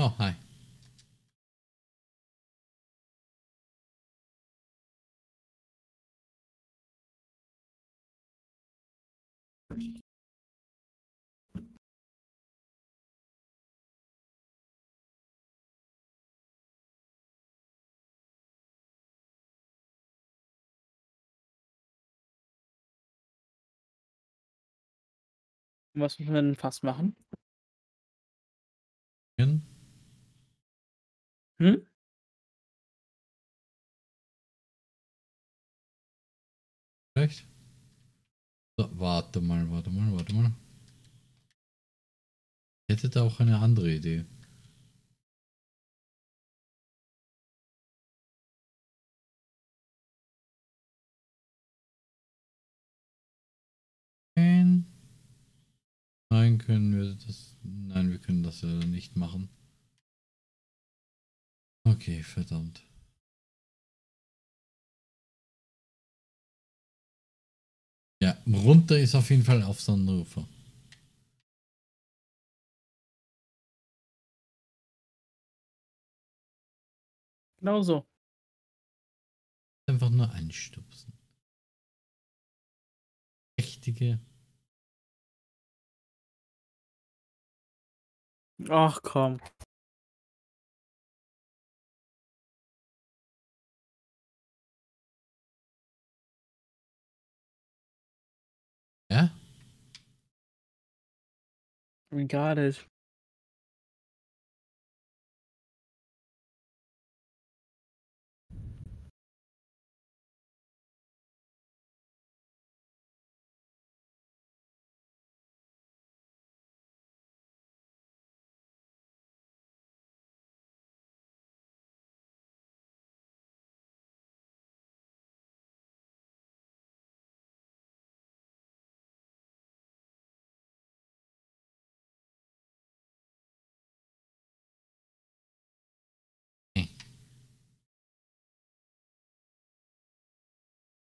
Oh, hi. Was müssen wir denn fast machen? Hm? Hm? Vielleicht? So, warte mal, warte mal, warte mal. Ich hätte da auch eine andere Idee. Nein. Können wir das. Nein, wir können das ja nicht machen. Okay, verdammt. Ja, runter ist auf jeden Fall auf Sunroofer. Genau so. Einfach nur einstupsen. Richtige. Ach komm. Ja? We got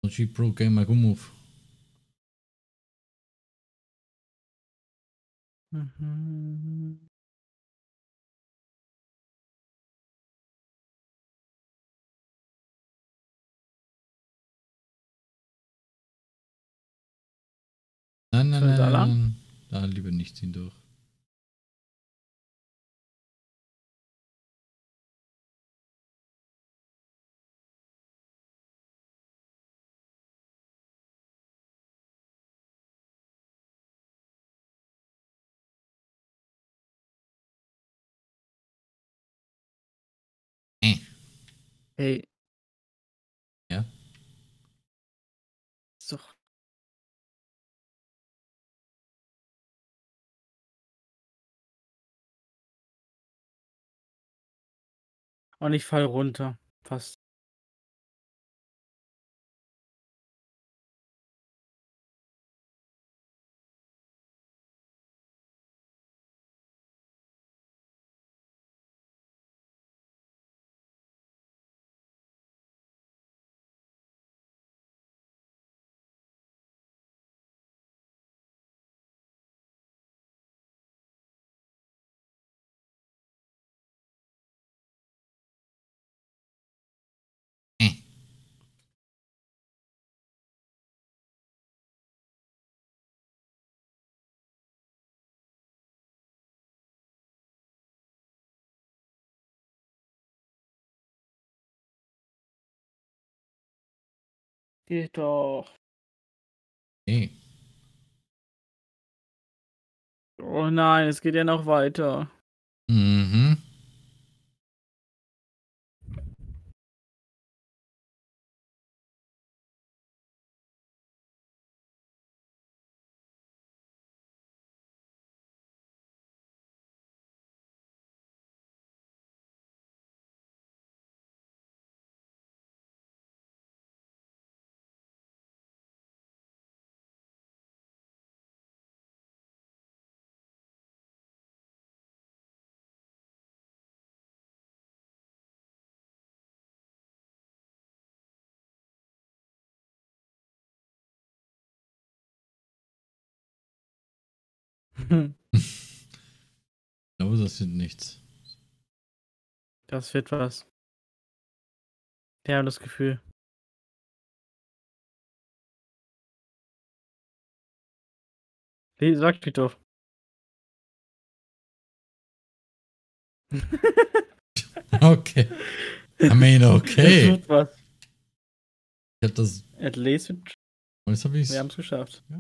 G Pro Gamer, good move. Mhm. Nein, nein, nein, nein, nein. Da lieber nicht hindurch. Hey. Ja? Ist doch. Und ich fall runter. Fast. Geht doch. Äh. Oh nein, es geht ja noch weiter. Ich glaube, das wird nichts. Das wird was. Ja, das Gefühl. Nee, sag die doch. Okay. I mean, okay. wird was. Ich hab das. At least, wir Jetzt hab ich's. wir haben es geschafft. Ja.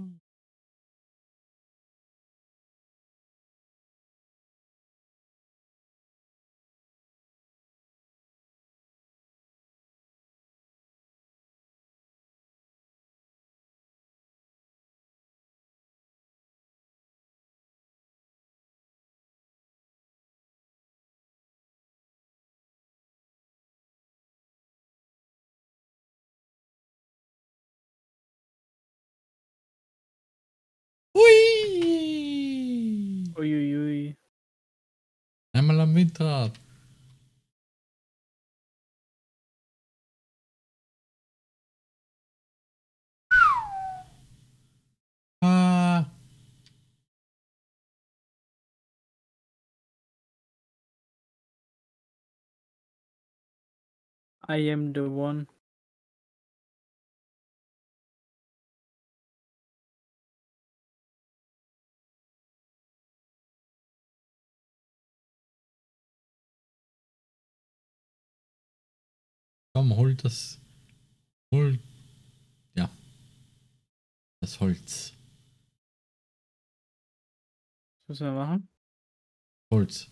Hui! Uiuiui. Einmal am Windrad. Ah. I am the one. Hol das. Hol. Ja. Das Holz. Was müssen wir machen? Holz.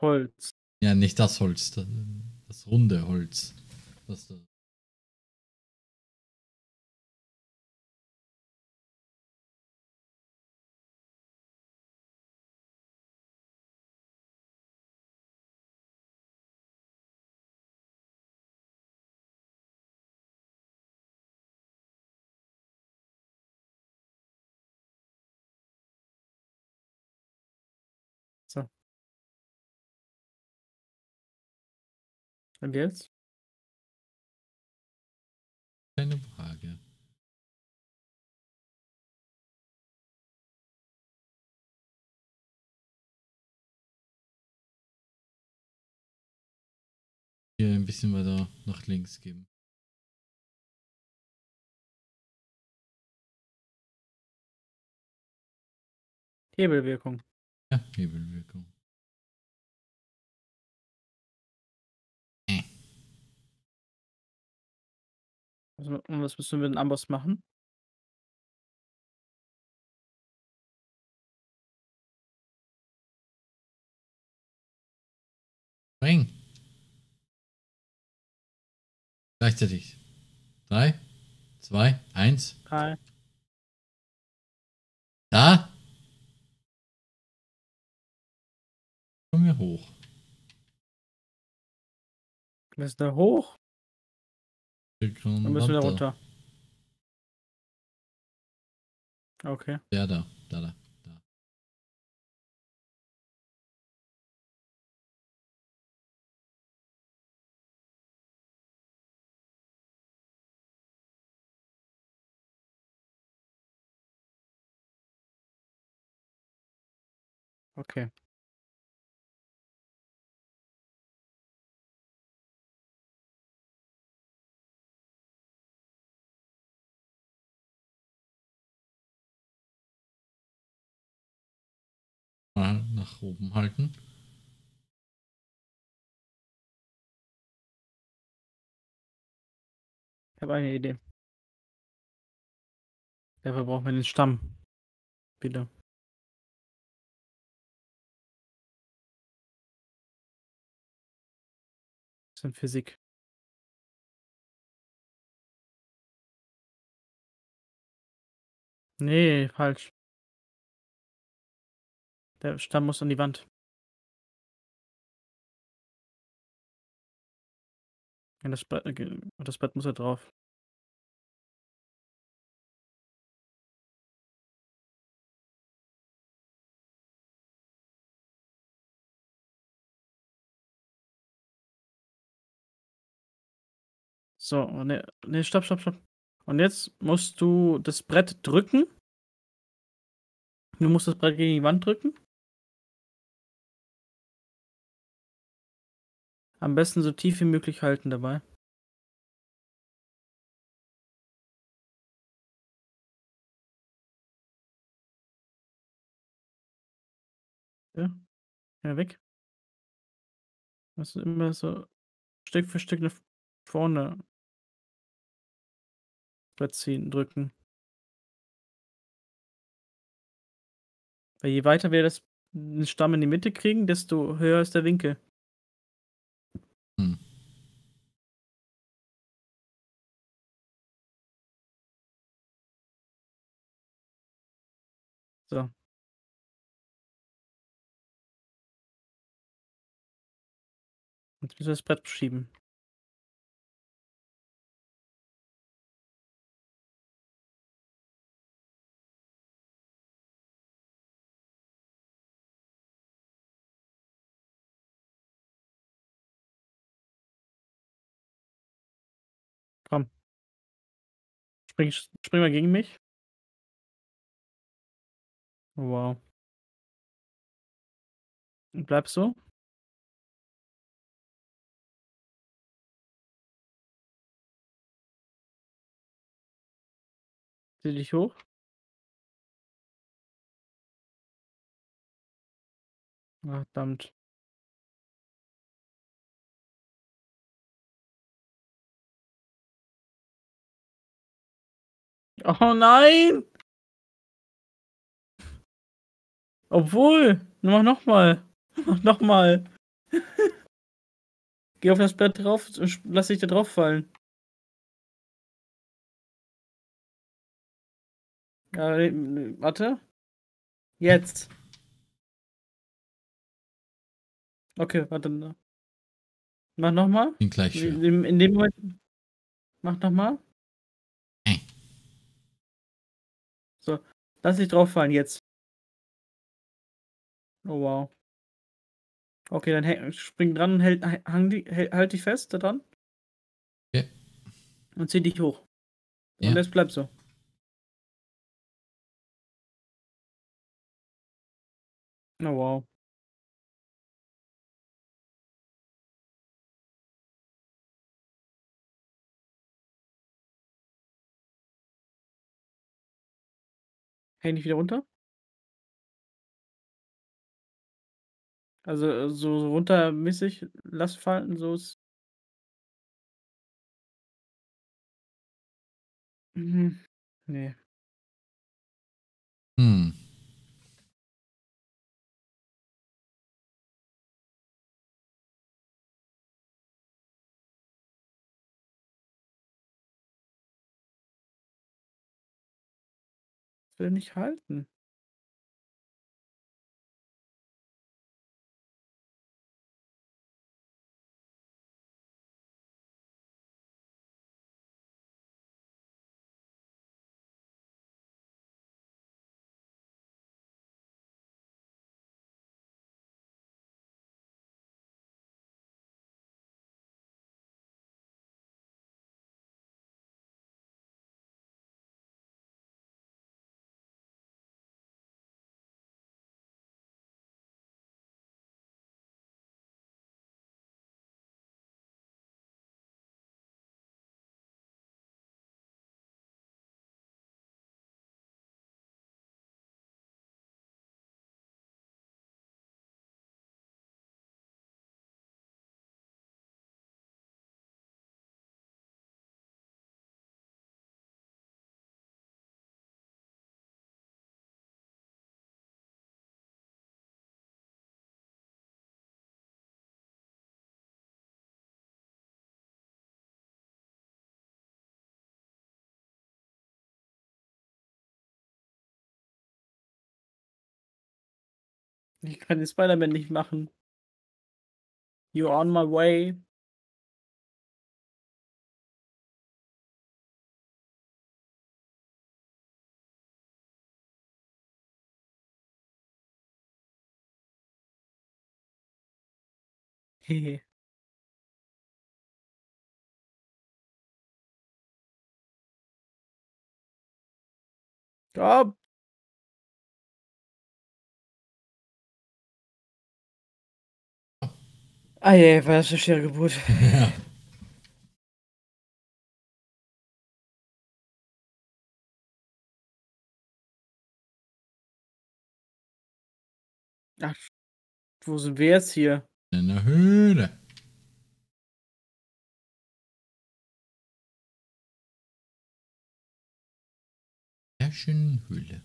Holz. Ja, nicht das Holz. Das, das runde Holz. Das da. Und jetzt? Keine Frage. Hier ein bisschen weiter nach links geben. Hebelwirkung. Ja, Hebelwirkung. Was, und was müssen wir mit dem Amboss machen? Spring. Gleichzeitig. Drei, zwei, eins. Drei. Da. Kommen wir hoch. Müssen wir hoch? Dann müssen wir da runter. runter. Okay. Ja, da, da, da, da. Okay. Nach oben halten. Ich habe eine Idee. Dafür brauchen wir den Stamm. Wieder. Das ist Physik. Nee, falsch. Der Stamm muss an die Wand. Ja, das, Brett, das Brett muss da drauf. So, ne, ne, stopp, stopp, stopp. Und jetzt musst du das Brett drücken. Du musst das Brett gegen die Wand drücken. Am besten so tief wie möglich halten dabei. Ja. Ja, weg. Du immer so Stück für Stück nach vorne Brett ziehen, drücken. Weil je weiter wir das den Stamm in die Mitte kriegen, desto höher ist der Winkel. So. Jetzt müssen wir das Brett schieben. Komm. Spring spring mal gegen mich. Wow. Bleib so. Zieh dich hoch. Ah, verdammt. Oh nein! Obwohl, mach noch mal. Mach noch mal. Geh auf das Brett drauf und lass dich da drauf fallen. Ja, warte. Jetzt. Okay, warte. Mach noch mal. Bin gleich für. In, in dem Moment. Mach noch mal. Äh. So, lass dich drauf fallen jetzt. Oh wow. Okay, dann häng, spring dran und hält, hang die, hält, halt dich fest da dran. Ja. Und zieh dich hoch. Ja. Und das bleibt so. Oh wow. Häng dich wieder runter. Also, äh, so runtermäßig lass fallen, so ist Mhm. Ne. Hm. Will nicht halten. Ich kann den Spider-Man nicht machen. You're on my way. Hehe. Komm. Ah ja, war das eine schwere Geburt. Ja. Ach, wo sind wir jetzt hier? In der Höhle. Sehr schöne Höhle.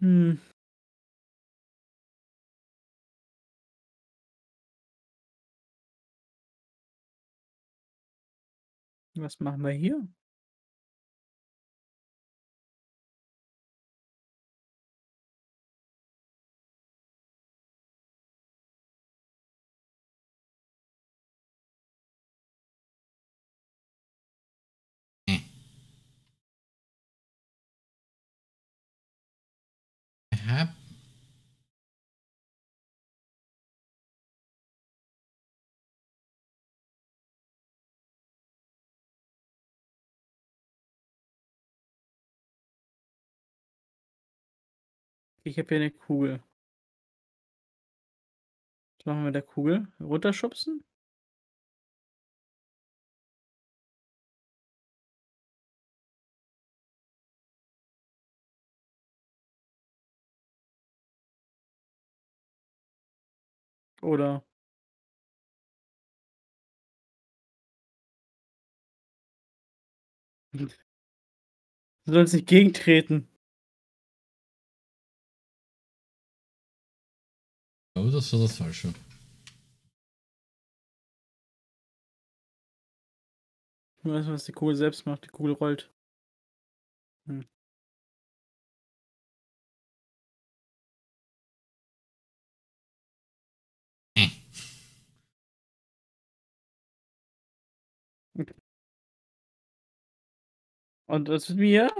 Hm. Was machen wir hier? Hab Ich habe hier eine Kugel. Was machen wir mit der Kugel? Runterschubsen? Oder Du sollst nicht gegentreten. Glaube, das war das Falsche. Ich weiß, was die Kugel selbst macht. Die Kugel rollt. Hm. Äh. Und was mit mir?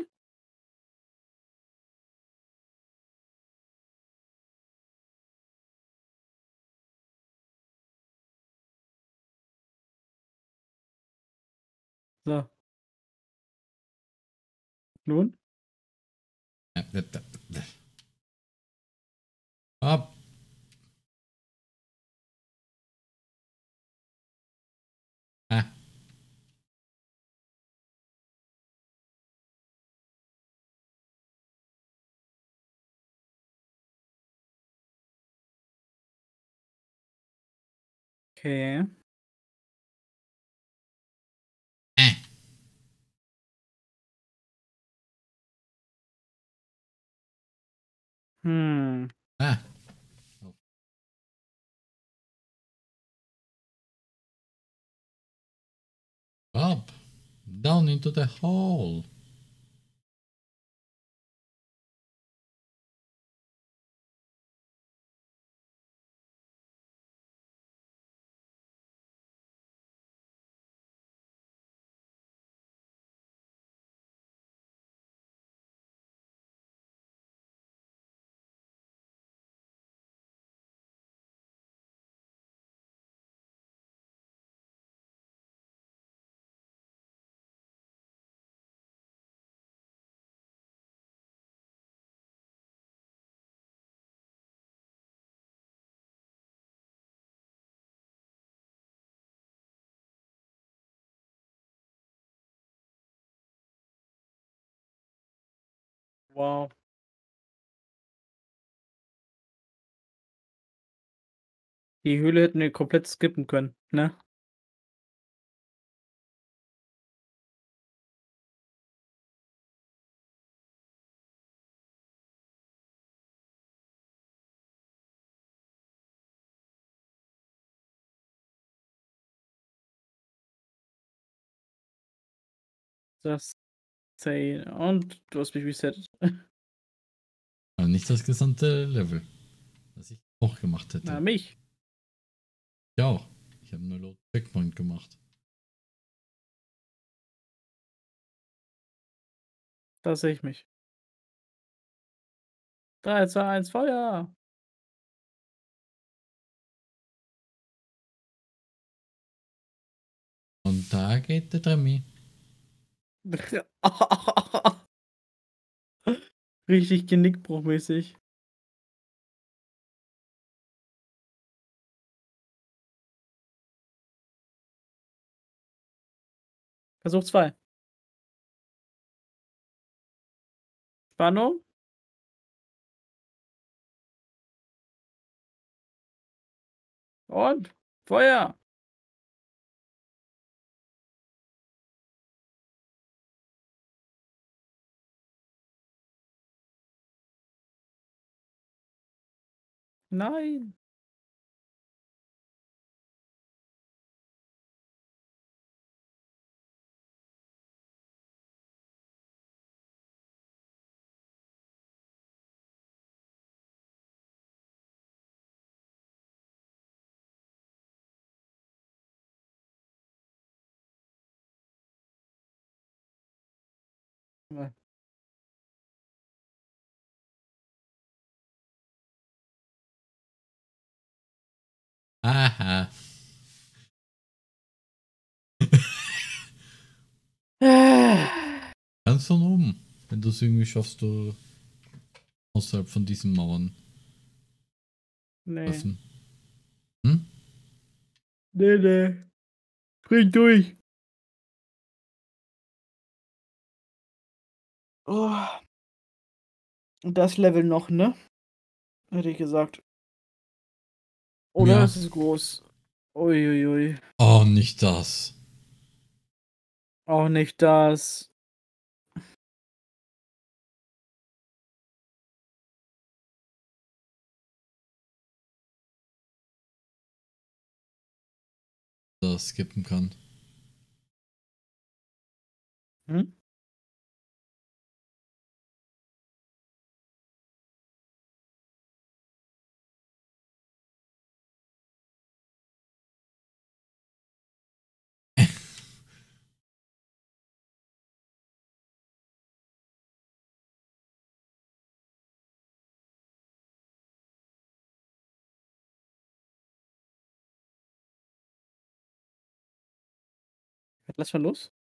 So. Nun? Ab. Ah. Okay. Hm. Ah. Up. Down into the hole. Wow. Die Höhle hätten wir komplett skippen können, ne? Das say und du hast mich resettet. Aber nicht das gesamte Level. Das ich auch gemacht hätte. Na, mich. Ja auch. Ich habe nur Load Checkpoint gemacht. Da sehe ich mich. 3, 2, 1, Feuer! Und da geht der Tremmi. Richtig genickbruchmäßig. Versuch 2. Spannung. Und Feuer. Nein. Aha. Ganz von oben. Wenn du es irgendwie schaffst, du außerhalb von diesen Mauern Nee. Hm? Nee, nee. Bring durch. Oh. Und das Level noch, ne? Hätte ich gesagt. Oder Ja. ist es groß? Uiuiui. Oh, nicht das. Auch nicht das. Das skippen kann. Hm? Lass mal los.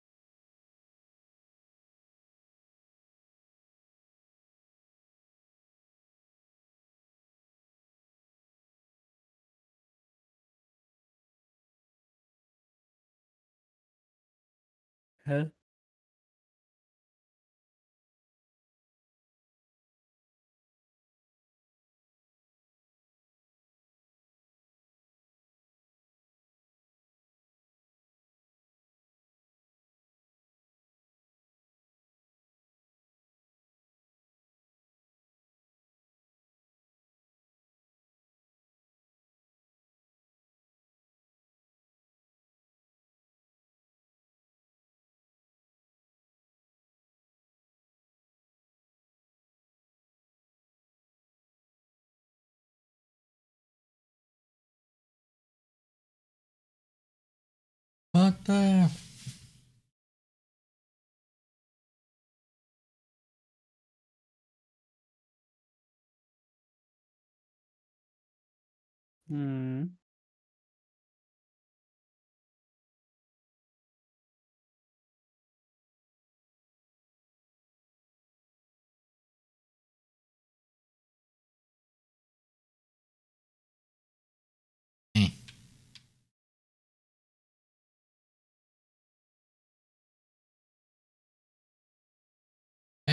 Hä? Warte. Hm. Äh.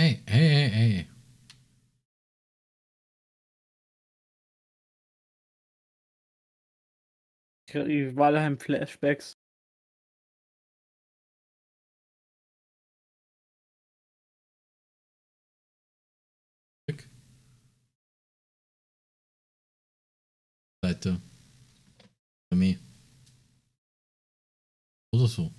Hey, hey, hey. Die Walheim-Flashbacks. Seite. Armee. Oder so.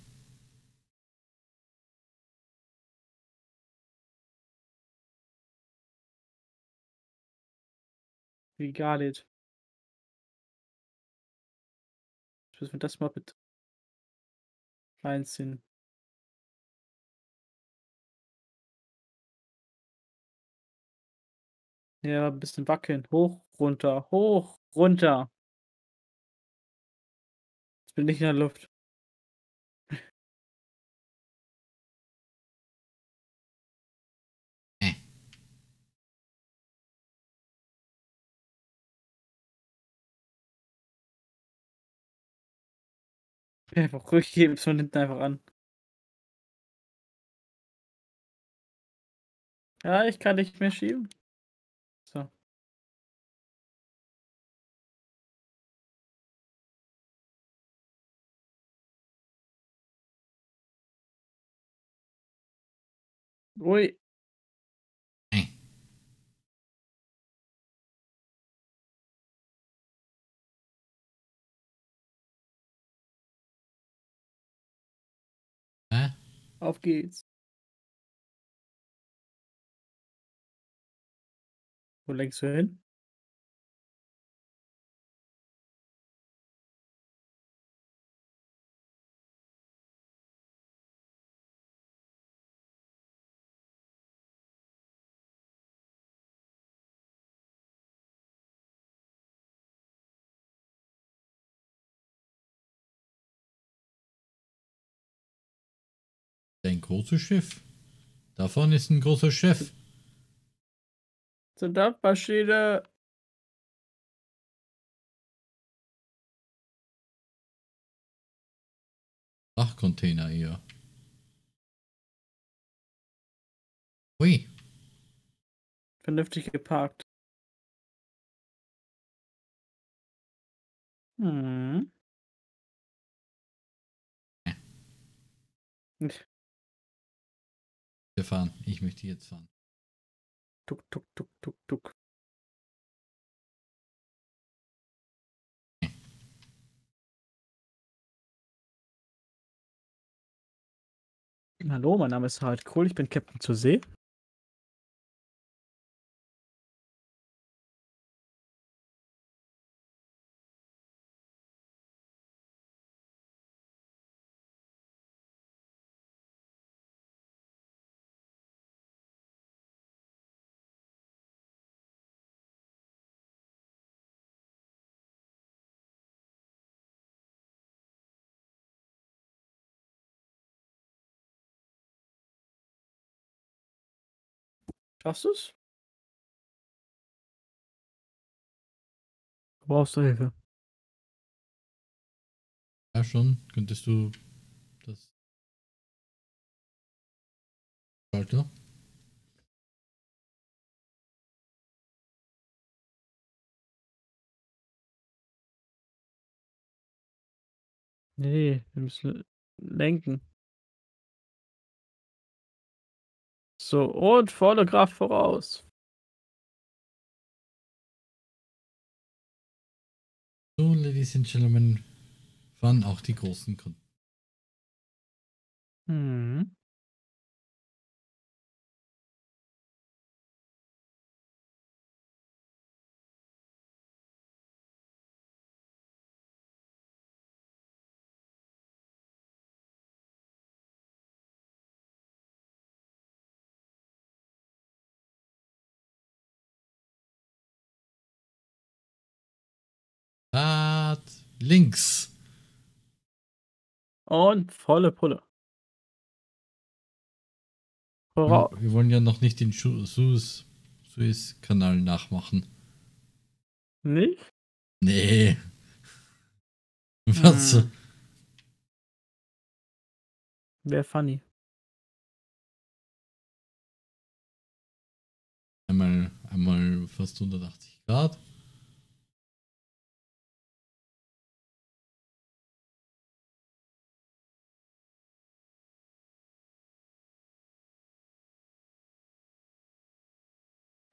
Wie got it. Müssen wir das mal mit reinziehen. Ja, ein bisschen wackeln. Hoch, runter, hoch, runter. Jetzt bin ich in der Luft. Ja, einfach rückgeben, es von hinten einfach an. Ja, ich kann nicht mehr schieben. So. Ui. Auf geht's. Wo lenkst du hin? Großes Schiff. Davon ist ein großer Schiff. Zur Dampfmaschine. Dachcontainer hier. Ui. Vernünftig geparkt. Hm. Wir fahren. Ich möchte jetzt fahren. Tuk, tuk, tuk, tuk, tuk. Hallo, mein Name ist Harald Kohl, ich bin Captain zur See. Schaffst du's? Brauchst du Hilfe? Ja, schon. Könntest du das. Schalter? Nee, wir müssen lenken. So, und volle Kraft voraus. So, Ladies and Gentlemen, fahren auch die großen Kunden. Hm. Links. Und volle Pulle. Voraus. Wir wollen ja noch nicht den Suez-Kanal nachmachen. Nicht? Nee. Was? Hm. Wäre funny. Einmal, einmal fast 180 Grad.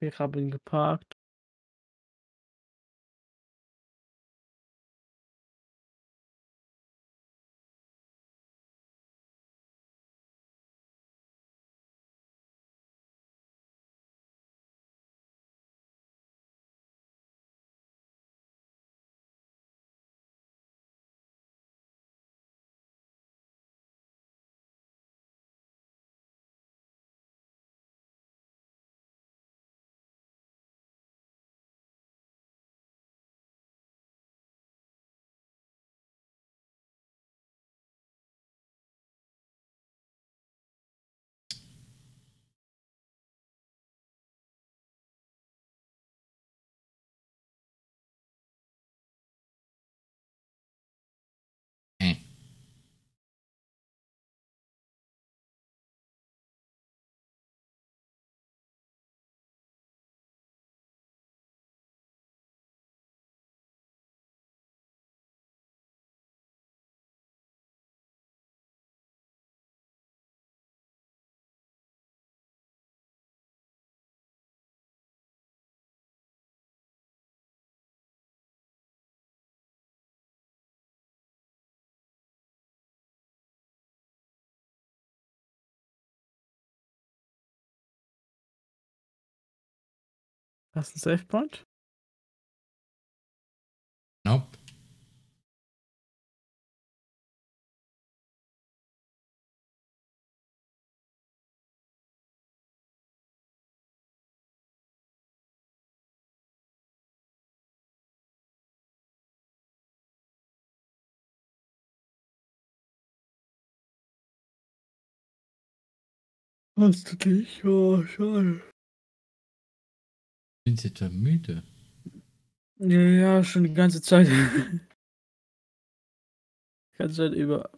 Wir haben geparkt. Hast du einen Safe Point? Nope. Hast du dich? Oh, schade. Bin jetzt etwa müde? Ja, schon die ganze Zeit. die ganze Zeit über.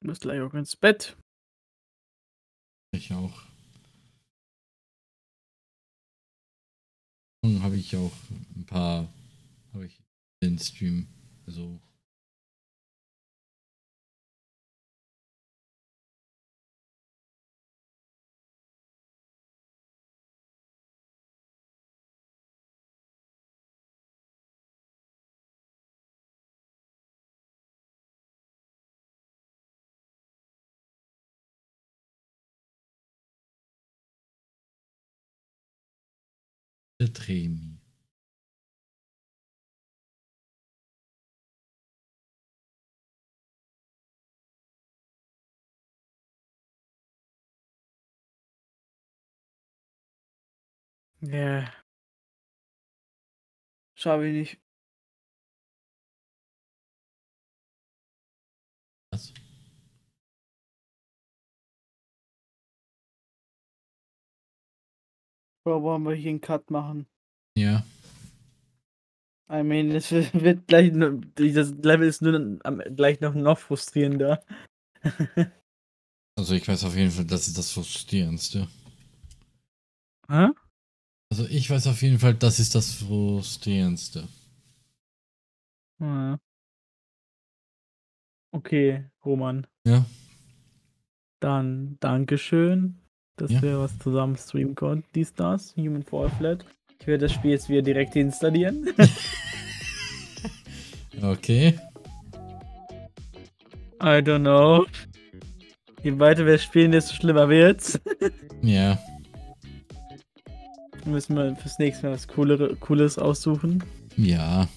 Du musst gleich auch ins Bett. Ich auch. Habe ich auch ein paar, habe ich den Stream, also Tremi. Ja. Schau ich. Oder wollen wir hier einen Cut machen? Ja, I mean, es wird gleich, dieses Level ist nur am, gleich noch, noch frustrierender. also ich weiß auf jeden Fall, das ist das Frustrierendste. Hä? Also ich weiß auf jeden Fall, das ist das Frustrierendste. Ja. Okay, Roman. Ja, Dann Dankeschön, dass Ja. wir was zusammen streamen konnten. Dies, das, Human Fall Flat. Ich werde das Spiel jetzt wieder direkt installieren. okay. I don't know. Je weiter wir spielen, desto schlimmer wird's. Ja, Müssen wir fürs nächste Mal was Coolere, Cooles aussuchen. ja.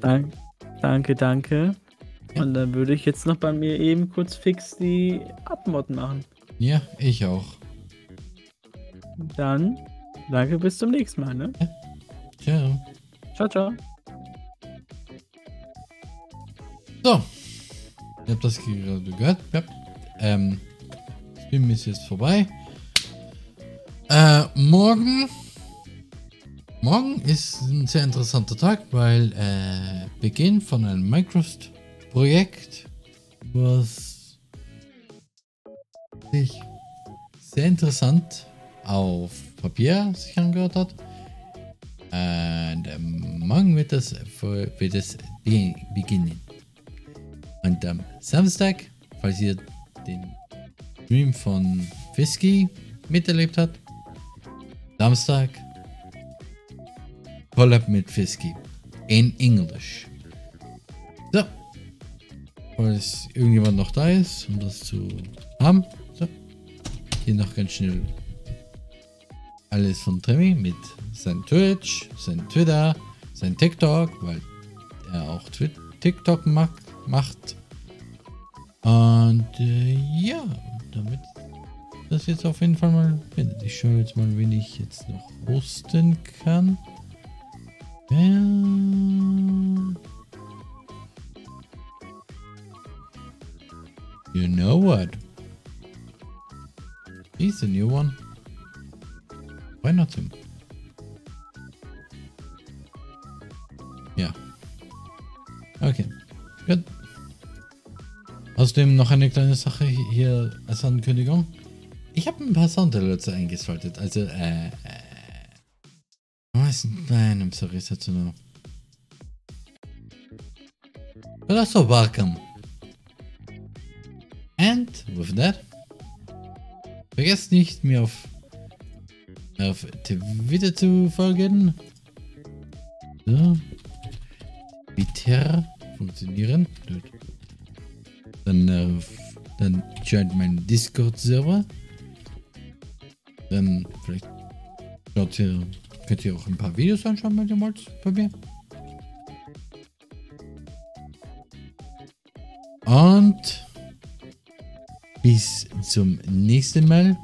Dank, danke, danke. Ja. Und dann würde ich jetzt noch bei mir eben kurz fix die Abmod machen. Ja, ich auch. Dann danke, bis zum nächsten Mal. Ne? Ciao. Ciao, ciao. So. Ihr habt das gerade gehört. Ja. Ähm, Stream ist jetzt vorbei. Äh, morgen. Morgen ist ein sehr interessanter Tag, weil äh, Beginn von einem Minecraft-Projekt, was sich sehr interessant auf Papier sich angehört hat. Und ähm, morgen wird es, wird es be beginnen. Und am Samstag, falls ihr den Stream von Fisky miterlebt habt, Samstag Collab mit Fisky in English. So. Falls irgendjemand noch da ist, um das zu haben. So. Hier noch ganz schnell alles von Tremi mit sein Twitch, sein Twitter, sein TikTok, weil er auch Twi TikTok mag, macht. Und äh, ja, damit das jetzt auf jeden Fall mal findet. Ich schaue jetzt mal, wen ich jetzt noch hosten kann. Ja. You know what? He's the new one. Him? Ja. Okay. Gut. Außerdem noch eine kleine Sache hier als Ankündigung. Ich habe ein paar Sounddownloads eingeschaltet. Also, äh, äh. Was? Nein, I'm sorry, Satsuno. But also welcome. And with that, vergesst nicht, mir auf, auf Twitter zu folgen. So. Twitter funktionieren. Dann, äh, dann joint mein Discord-Server. Dann vielleicht schaut ihr, könnt ihr auch ein paar Videos anschauen, wenn ihr wollt, bei mir. Und bis zum nächsten Mal.